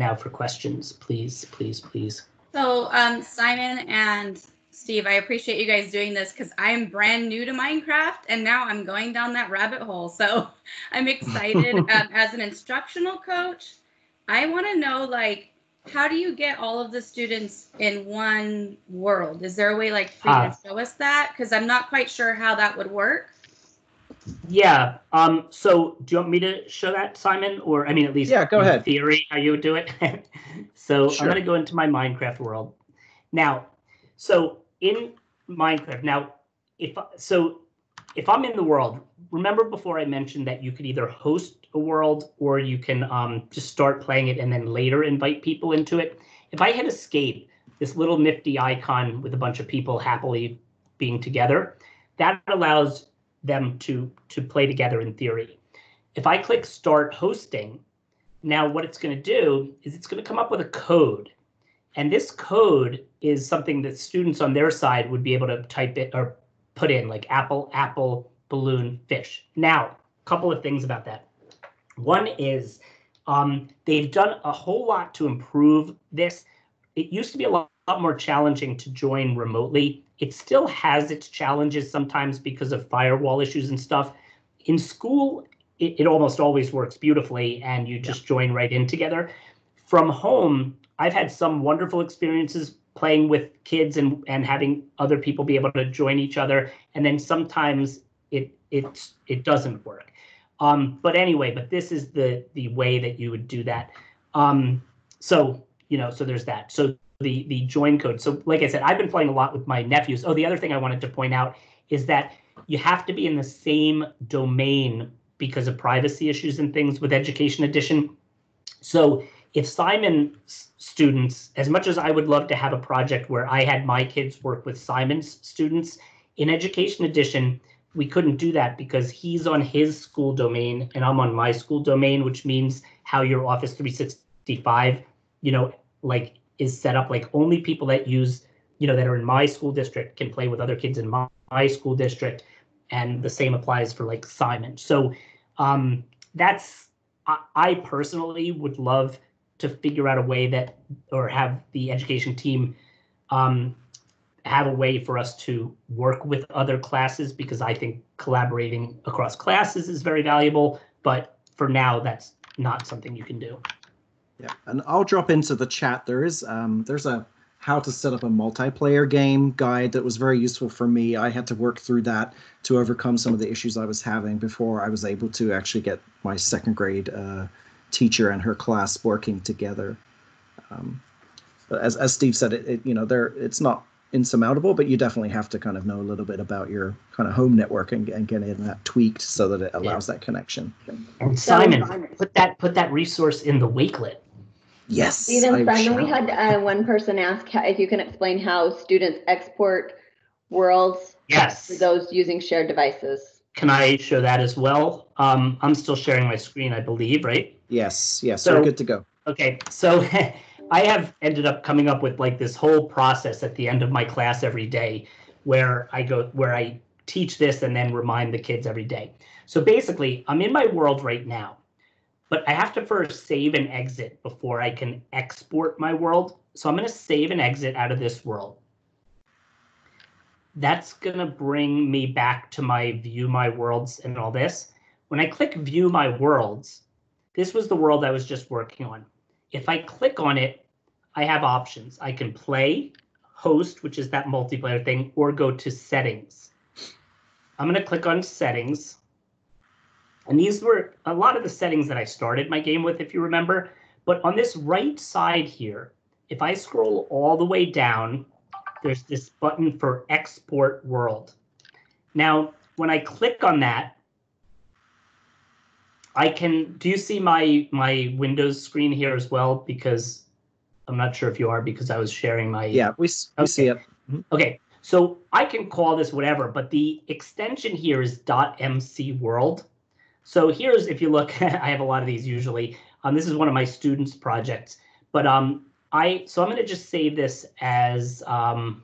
now for questions, please, please, please. So um, Simon and Steve. I appreciate you guys doing this because I'm brand new to Minecraft and now I'm going down that rabbit hole. So I'm excited. um, as an instructional coach, I want to know like, how do you get all of the students in one world? Is there a way like for you uh, to show us that? Because I'm not quite sure how that would work. Yeah. Um, so do you want me to show that, Simon? Or I mean, at least yeah, go ahead. Theory, how you would do it. so sure. I'm going to go into my Minecraft world now. So in Minecraft now, if so, if I'm in the world, remember before I mentioned that you could either host a world or you can um, just start playing it and then later invite people into it. If I hit escape, this little nifty icon with a bunch of people happily being together, that allows them to to play together in theory. If I click start hosting, now what it's going to do is it's going to come up with a code. And this code is something that students on their side would be able to type it or put in like apple, apple, balloon, fish. Now, a couple of things about that. One is um, they've done a whole lot to improve this. It used to be a lot, lot more challenging to join remotely. It still has its challenges sometimes because of firewall issues and stuff. In school, it, it almost always works beautifully and you just yeah. join right in together. From home, I've had some wonderful experiences playing with kids and, and having other people be able to join each other. And then sometimes it it it doesn't work. Um, but anyway, but this is the the way that you would do that. Um, so you know, so there's that. So the the join code. So like I said, I've been playing a lot with my nephews. Oh, the other thing I wanted to point out is that you have to be in the same domain because of privacy issues and things with Education Edition. So if Simon students, as much as I would love to have a project where I had my kids work with Simon's students, in Education Edition, we couldn't do that because he's on his school domain and I'm on my school domain, which means how your Office 365, you know, like is set up. Like only people that use you know that are in my school district can play with other kids in my, my school district and the same applies for like simon. So um, that's I, I personally would love to figure out a way that or have the education team um, have a way for us to work with other classes because I think collaborating across classes is very valuable. But for now, that's not something you can do. Yeah, and I'll drop into the chat. There is um, there's a how to set up a multiplayer game guide that was very useful for me. I had to work through that to overcome some of the issues I was having before I was able to actually get my second grade uh, teacher and her class working together. Um, but as, as Steve said, it, it you know there it's not insurmountable, but you definitely have to kind of know a little bit about your kind of home network and, and getting that tweaked so that it allows yeah. that connection. And Simon, put that put that resource in the Wakelet. Yes. Even Simon, we had uh, one person ask if you can explain how students export worlds yes. for those using shared devices. Can I show that as well? Um, I'm still sharing my screen, I believe, right? Yes, yes, so, we're good to go. Okay, so I have ended up coming up with like this whole process at the end of my class every day where I go, where I teach this and then remind the kids every day. So basically, I'm in my world right now but I have to first save and exit before I can export my world. So I'm going to save and exit out of this world. That's going to bring me back to my view my worlds and all this. When I click view my worlds, this was the world I was just working on. If I click on it, I have options. I can play, host, which is that multiplayer thing, or go to settings. I'm going to click on settings. And these were a lot of the settings that I started my game with, if you remember. But on this right side here, if I scroll all the way down, there's this button for export world. Now, when I click on that, I can, do you see my, my Windows screen here as well? Because I'm not sure if you are because I was sharing my. Yeah, we, we okay. see it. Mm-hmm. Okay, so I can call this whatever, but the extension here is .mc world. So here's, if you look, I have a lot of these usually. Um, this is one of my students' projects, but um, I, so I'm going to just save this as, um,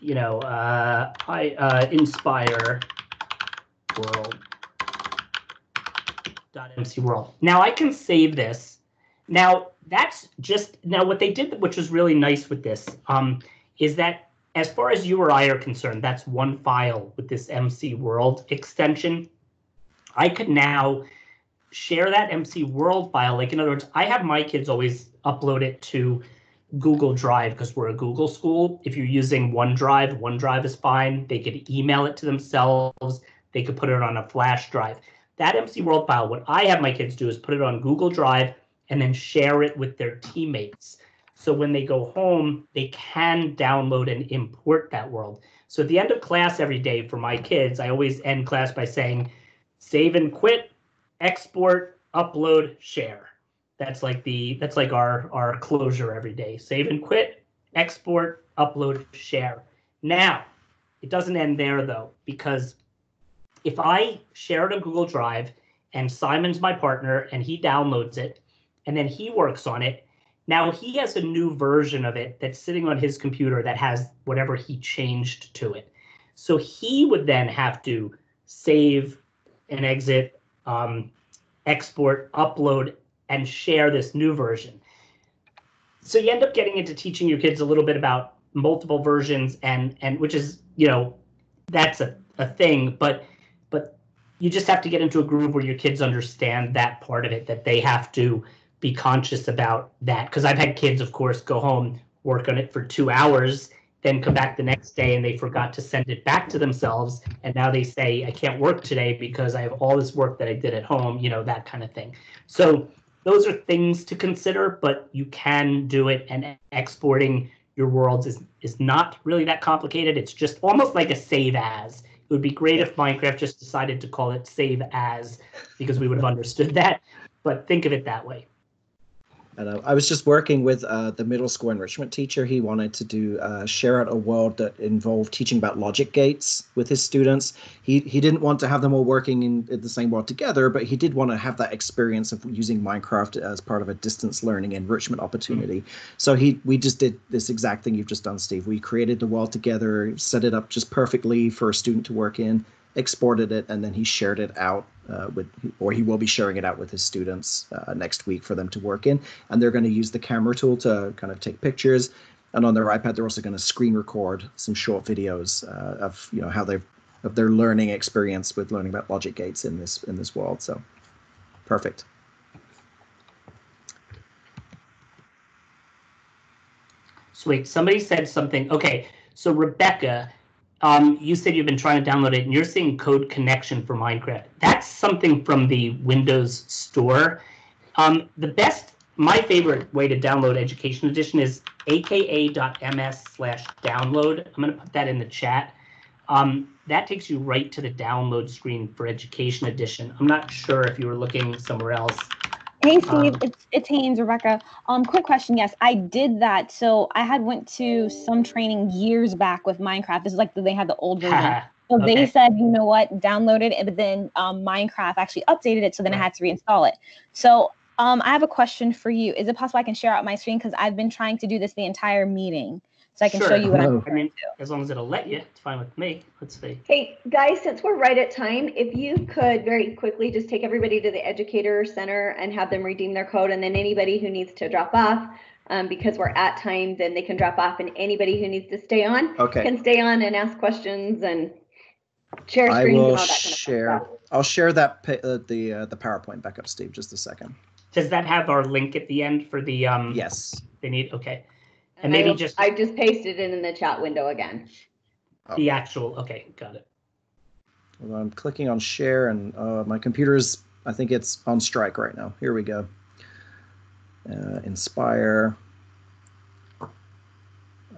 you know, uh, I uh, inspire world MC world. Now I can save this. Now that's just now what they did, which was really nice with this, um, is that as far as you or I are concerned, that's one file with this MC World extension. I could now share that MC World file. Like, in other words, I have my kids always upload it to Google Drive because we're a Google school. If you're using OneDrive, OneDrive is fine. They could email it to themselves. They could put it on a flash drive. That MC World file, what I have my kids do is put it on Google Drive and then share it with their teammates. So when they go home, they can download and import that world. So at the end of class every day for my kids, I always end class by saying, save and quit, export, upload, share. That's like the that's like our our closure every day. Save and quit, export, upload, share. Now, it doesn't end there though, because if I share it on Google Drive and Simon's my partner and he downloads it and then he works on it, now he has a new version of it that's sitting on his computer that has whatever he changed to it. So he would then have to save and exit, um, export, upload, and share this new version. So you end up getting into teaching your kids a little bit about multiple versions and and which is you know that's a, a thing but but you just have to get into a groove where your kids understand that part of it that they have to be conscious about that because i've had kids of course go home work on it for two hours then come back the next day and they forgot to send it back to themselves. And now they say i can't work today because i have all this work that i did at home you know that kind of thing. So those are things to consider but you can do it. And exporting your worlds is is not really that complicated. It's just almost like a save as. It would be great if Minecraft just decided to call it save as because we would have understood that. But think of it that way. And uh, I was just working with uh, the middle school enrichment teacher. He wanted to do uh, share out a world that involved teaching about logic gates with his students. He he didn't want to have them all working in, in the same world together, but he did want to have that experience of using Minecraft as part of a distance learning enrichment opportunity. Mm-hmm. So he we just did this exact thing you've just done, Steve. We created the world together, set it up just perfectly for a student to work in, exported it, and then he shared it out uh, with, or he will be sharing it out with his students uh, next week for them to work in. And they're going to use the camera tool to kind of take pictures. And on their iPad, they're also going to screen record some short videos uh, of you know how they've of their learning experience with learning about logic gates in this in this world. So, perfect. Sweet. Somebody said something. Okay, so Rebecca um, you said you've been trying to download it and you're seeing code connection for Minecraft. That's something from the Windows Store. Um, the best, my favorite way to download Education Edition is aka.ms slash download. I'm going to put that in the chat. Um, that takes you right to the download screen for Education Edition. I'm not sure if you were looking somewhere else. Hey Steve, um, it's it's Haynes, Rebecca. Um, quick question. Yes, I did that. So I had went to some training years back with Minecraft. This is like they had the old version. So okay. they said, you know what, download it, but then um, Minecraft actually updated it, so then I had to reinstall it. So um, I have a question for you. Is it possible I can share out my screen because I've been trying to do this the entire meeting? So I can sure. show you what I'm. I mean, as long as it'll let you, it's fine with me. Let's see. Hey guys, since we're right at time, if you could very quickly just take everybody to the educator center and have them redeem their code, and then anybody who needs to drop off. Um, because we're at time, then they can drop off, and anybody who needs to stay on okay. can stay on and ask questions and share screens I will and all that kind of share. Stuff. I'll share that uh, the uh, the PowerPoint back up, Steve. Just a second. Does that have our link at the end for the um? Yes. They need okay. And maybe I, just I just pasted it in the chat window again. the actual, okay, got it. Well, I'm clicking on share and uh, my computer's, I think it's on strike right now. Here we go. Uh, inspire.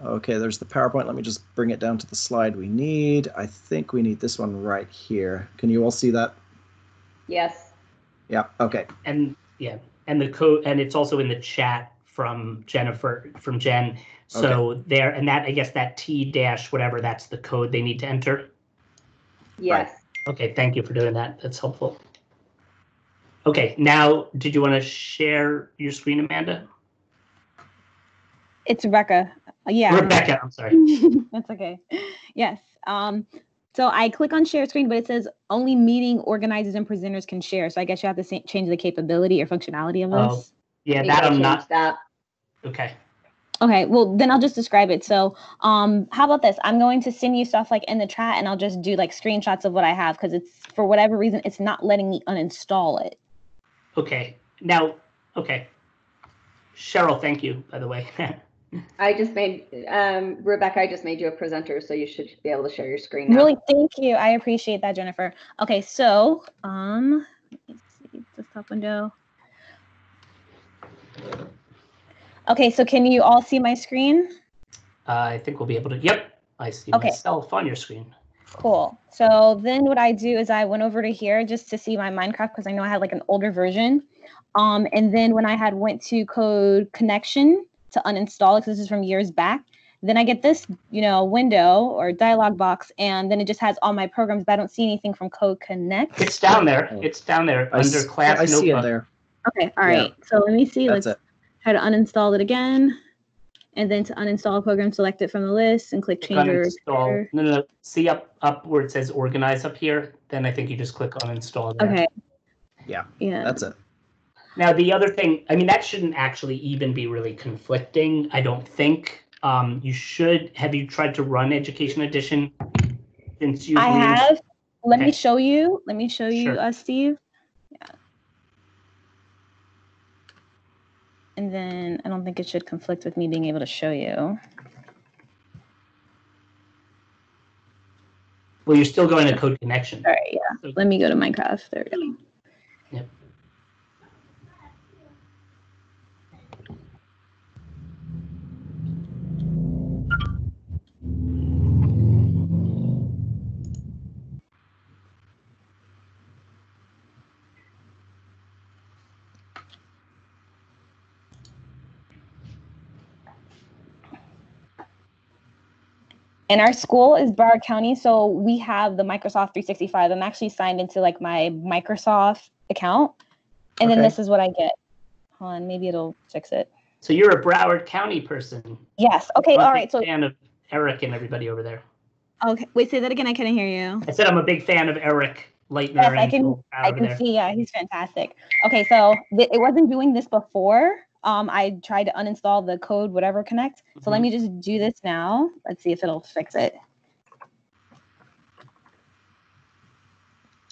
Okay, there's the PowerPoint. Let me just bring it down to the slide we need. I think we need this one right here. Can you all see that? Yes. Yeah, okay. And yeah, and the code, and it's also in the chat from Jennifer from Jen. So okay. there and that I guess that T dash whatever that's the code they need to enter. Yes. Right. Okay, thank you for doing that. That's helpful. Okay, now did you want to share your screen, Amanda? It's Rebecca. Yeah. Rebecca, I'm sorry. That's okay. Yes. Um, so I click on share screen, but it says only meeting organizers and presenters can share. So I guess you have to change the capability or functionality of this. Oh, yeah, that I'm not. That. Okay. Okay, well then I'll just describe it. So, um, how about this? I'm going to send you stuff like in the chat, and I'll just do like screenshots of what I have because it's for whatever reason it's not letting me uninstall it. Okay. Now, okay. Cheryl, thank you. By the way. I just made um, Rebecca. I just made you a presenter, so you should be able to share your screen. Now. Really, thank you. I appreciate that, Jennifer. Okay, so um, let me see the top window. Okay, so can you all see my screen? Uh, I think we'll be able to. Yep, I see okay. myself on your screen. Cool. So then what I do is I went over to here just to see my Minecraft because I know I had like an older version. Um, and then when I had went to code connection to uninstall it, because this is from years back, then I get this, you know, window or dialog box, and then it just has all my programs, but I don't see anything from Code Connect. It's down there. It's down there I under s- class I notebook. see it there. Okay, all right. Yeah. So let me see. That's Let's it. try to uninstall it again. And then to uninstall a program, select it from the list and click change or uninstall. repair. No, no, no. See up up where it says organize up here. Then I think you just click uninstall. There. Okay. Yeah, Yeah. That's it. Now the other thing, I mean, that shouldn't actually even be really conflicting. I don't think. Um, you should. Have you tried to run Education Edition since you? I have. Let me show you. Let me show you, Sure. uh, Steve. And then I don't think it should conflict with me being able to show you. Well, you're still going to Code Connection. All right, yeah. Let me go to Minecraft. There we go. Yep. And our school is Broward County, so we have the Microsoft 365. I'm actually signed into like my Microsoft account, and then this is what I get. Hold on, maybe it'll fix it. So you're a Broward County person. Yes. Okay. I'm a All big right. So fan of Eric and everybody over there. okay. Wait. Say that again. I couldn't hear you. I said I'm a big fan of Eric Leitner. Yes, I can. I can there. see. Yeah, he's fantastic. Okay, so th- it wasn't doing this before. Um, I tried to uninstall the code, whatever connect. So let Mhm. me just do this now. Let's see if it'll fix it.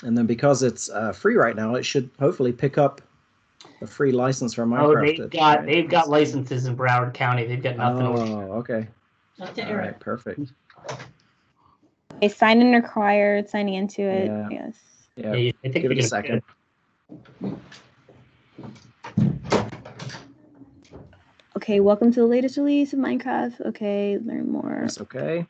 And then because it's uh, free right now, it should hopefully pick up a free license from Oh, they've got right. they've got licenses in Broward County. They've got nothing. Oh, over- okay. Not to right, perfect. Okay, sign in required. Signing into it. Yeah. Yes. Yeah, Yeah, I think give you're it a gonna- second. Okay, welcome to the latest release of Minecraft. Okay, learn more. That's okay.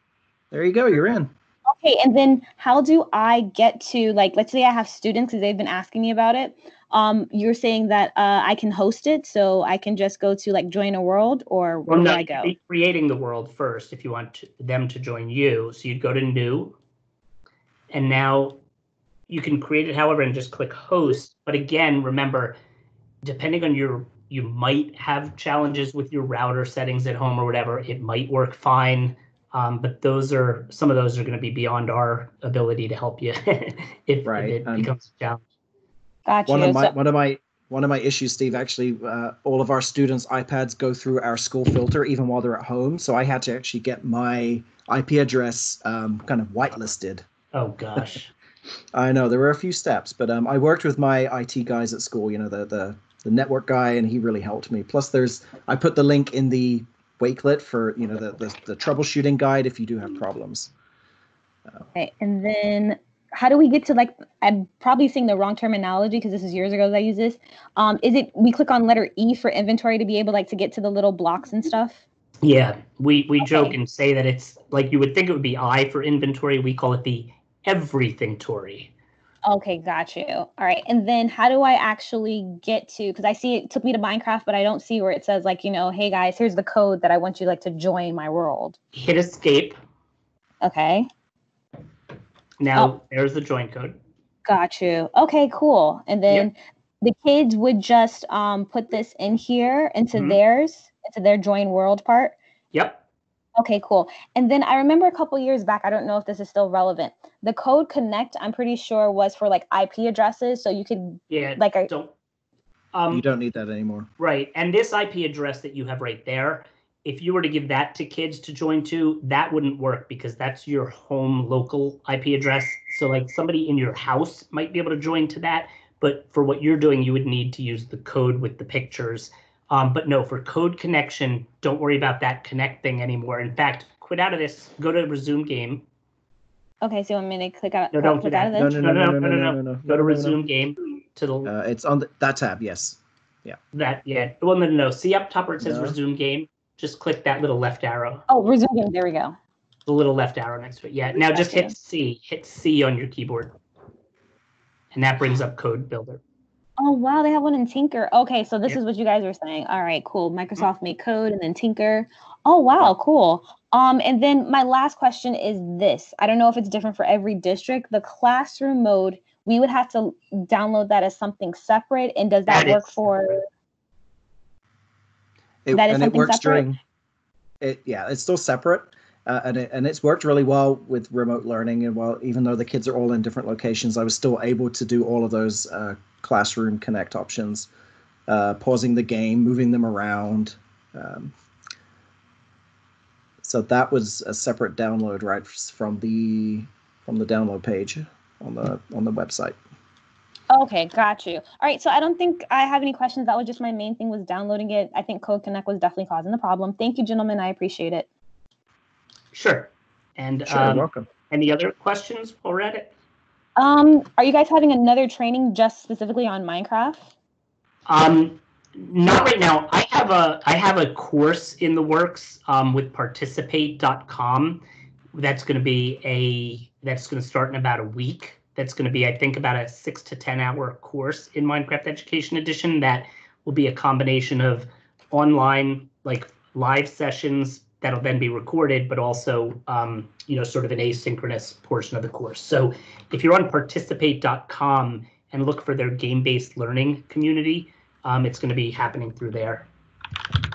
There you go. You're in. Okay, and then how do I get to like let's say I have students because they've been asking me about it. Um, you're saying that uh, I can host it, so I can just go to like join a world, or where Well, do no, I you'd go? be creating the world first if you want to, them to join you. So you'd go to new, and now you can create it however and just click host. But again, remember, depending on your, you might have challenges with your router settings at home or whatever. It might work fine. Um, but those are some of those are going to be beyond our ability to help you if, if it um, becomes a challenge. Got you. One of my one of my one of my issues, Steve. Actually, uh, all of our students' iPads go through our school filter even while they're at home. So I had to actually get my IP address um, kind of whitelisted. Oh gosh. I know there were a few steps, but um, I worked with my IT guys at school. You know, the the the network guy, and he really helped me. Plus, there's I put the link in the Wakelet for you know the the, the troubleshooting guide if you do have problems. Okay, and then how do we get to like? I'm probably saying the wrong terminology because this is years ago that I used this. Um, is it we click on letter E for inventory to be able like to get to the little blocks and stuff? Yeah, we we joke and say that it's like you would think it would be I for inventory. We call it the everything tory. Okay, got you. All right, and then how do I actually get to? Because I see it took me to Minecraft, but I don't see where it says like you know, hey guys, here's the code that I want you like to join my world. Hit escape. Okay, Now Oh. there's the join code. got you. Okay, cool. And then the kids would just um put this in here into Mhm. theirs, into their join world part. Yep. Okay, cool. And then I remember a couple years back, I don't know if this is still relevant. The code connect, I'm pretty sure was for like IP addresses. So you could Yeah. like I don't. Um, you don't need that anymore. Right. And this IP address that you have right there if you were to give that to kids to join to, that wouldn't work because that's your home local IP address. So like somebody in your house might be able to join to that, but for what you're doing, you would need to use the code with the pictures. Um, but no, for code connection, don't worry about that connect thing anymore. In fact, quit out of this, go to resume game. Okay, so I'm gonna click out. No, don't do out that. of this? No, No, no, no, no, no, no. Go to resume game to the Uh, it's on the, that tab. Yes. Yeah. That yeah. Well, no, no, no. See up top where it says No. resume game. Just click that little left arrow. Oh, resume game. There we go. The little left arrow next to it. Yeah. Now just hit C. Hit C on your keyboard, and that brings up Code Builder. Oh wow, they have one in Tynker. Okay, so this Yep. is what you guys were saying. All right, cool. Microsoft MakeCode and then Tynker. Oh wow, cool. Um, and then my last question is this. I don't know if it's different for every district. The classroom mode, we would have to download that as something separate. And does that, That work is for It, That is and it works separate? during. It yeah, it's still separate, uh, and it, and it's worked really well with remote learning. And while even though the kids are all in different locations, I was still able to do all of those uh, classroom connect options, uh, pausing the game, moving them around. Um, so that was a separate download right from the from the download page on the on the website. Okay, got you. All right, so I don't think I have any questions. That was just my main thing was downloading it. I think Code Connect was definitely causing the problem. Thank you, gentlemen. I appreciate it. Sure. And Sure, um, welcome. any other questions while we're at it? Um, are you guys having another training just specifically on Minecraft? Um, not right now. I have a I have a course in the works um, with participate.com. That's going to be a that's going to start in about a week. That's going to be I think about a 6 to 10 hour course in Minecraft Education Edition that will be a combination of online like live sessions that'll then be recorded but also um, you know sort of an asynchronous portion of the course. So if you're on participate.com and look for their game-based learning community, um, it's going to be happening through there.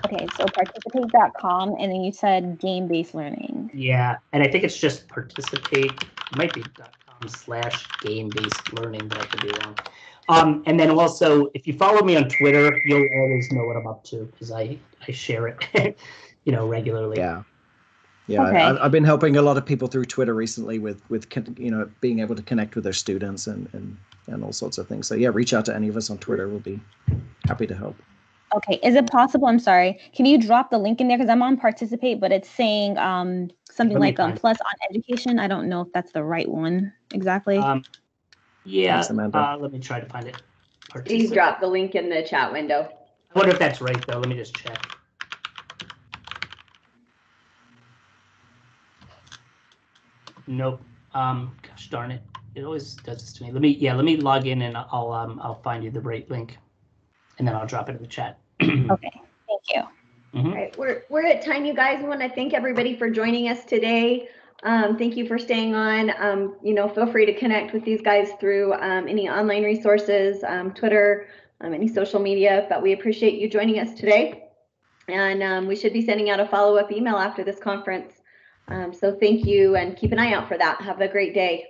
Okay, so participate.com and then you said game-based learning. Yeah, and I think it's just participate. It might be .com slash game-based learning, but I could be wrong. Um, and then also, if you follow me on Twitter, you'll always know what I'm up to because I I share it, you know, regularly. Yeah. Yeah, Okay. I, I've been helping a lot of people through Twitter recently with with you know being able to connect with their students and and and all sorts of things. So yeah, reach out to any of us on Twitter. We'll be happy to help. Okay, is it possible? I'm sorry. Can you drop the link in there because I'm on participate, but it's saying um something like um plus on education. I don't know if that's the right one exactly. Um, yeah. Thanks, Amanda. Uh, let me try to find it. Please drop the link in the chat window. I wonder if that's right though. Let me just check. Nope. Um, gosh darn it. It always does this to me. Let me, yeah, let me log in and I'll, um, I'll find you the right link. And then I'll drop it in the chat. okay, thank you. Mhm. All right, we're, we're at time, you guys. We want to thank everybody for joining us today. Um, thank you for staying on. Um, you know, feel free to connect with these guys through um, any online resources, um, Twitter, um, any social media, but we appreciate you joining us today. And um, we should be sending out a follow-up email after this conference. Um, so thank you and keep an eye out for that. Have a great day.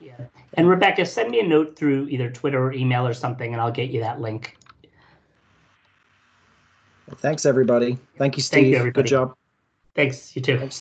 Yeah. And Rebecca, send me a note through either Twitter or email or something and I'll get you that link. Thanks everybody. Thank you, Steve. Thank you, everybody. Good job. Thanks. You too. Thanks.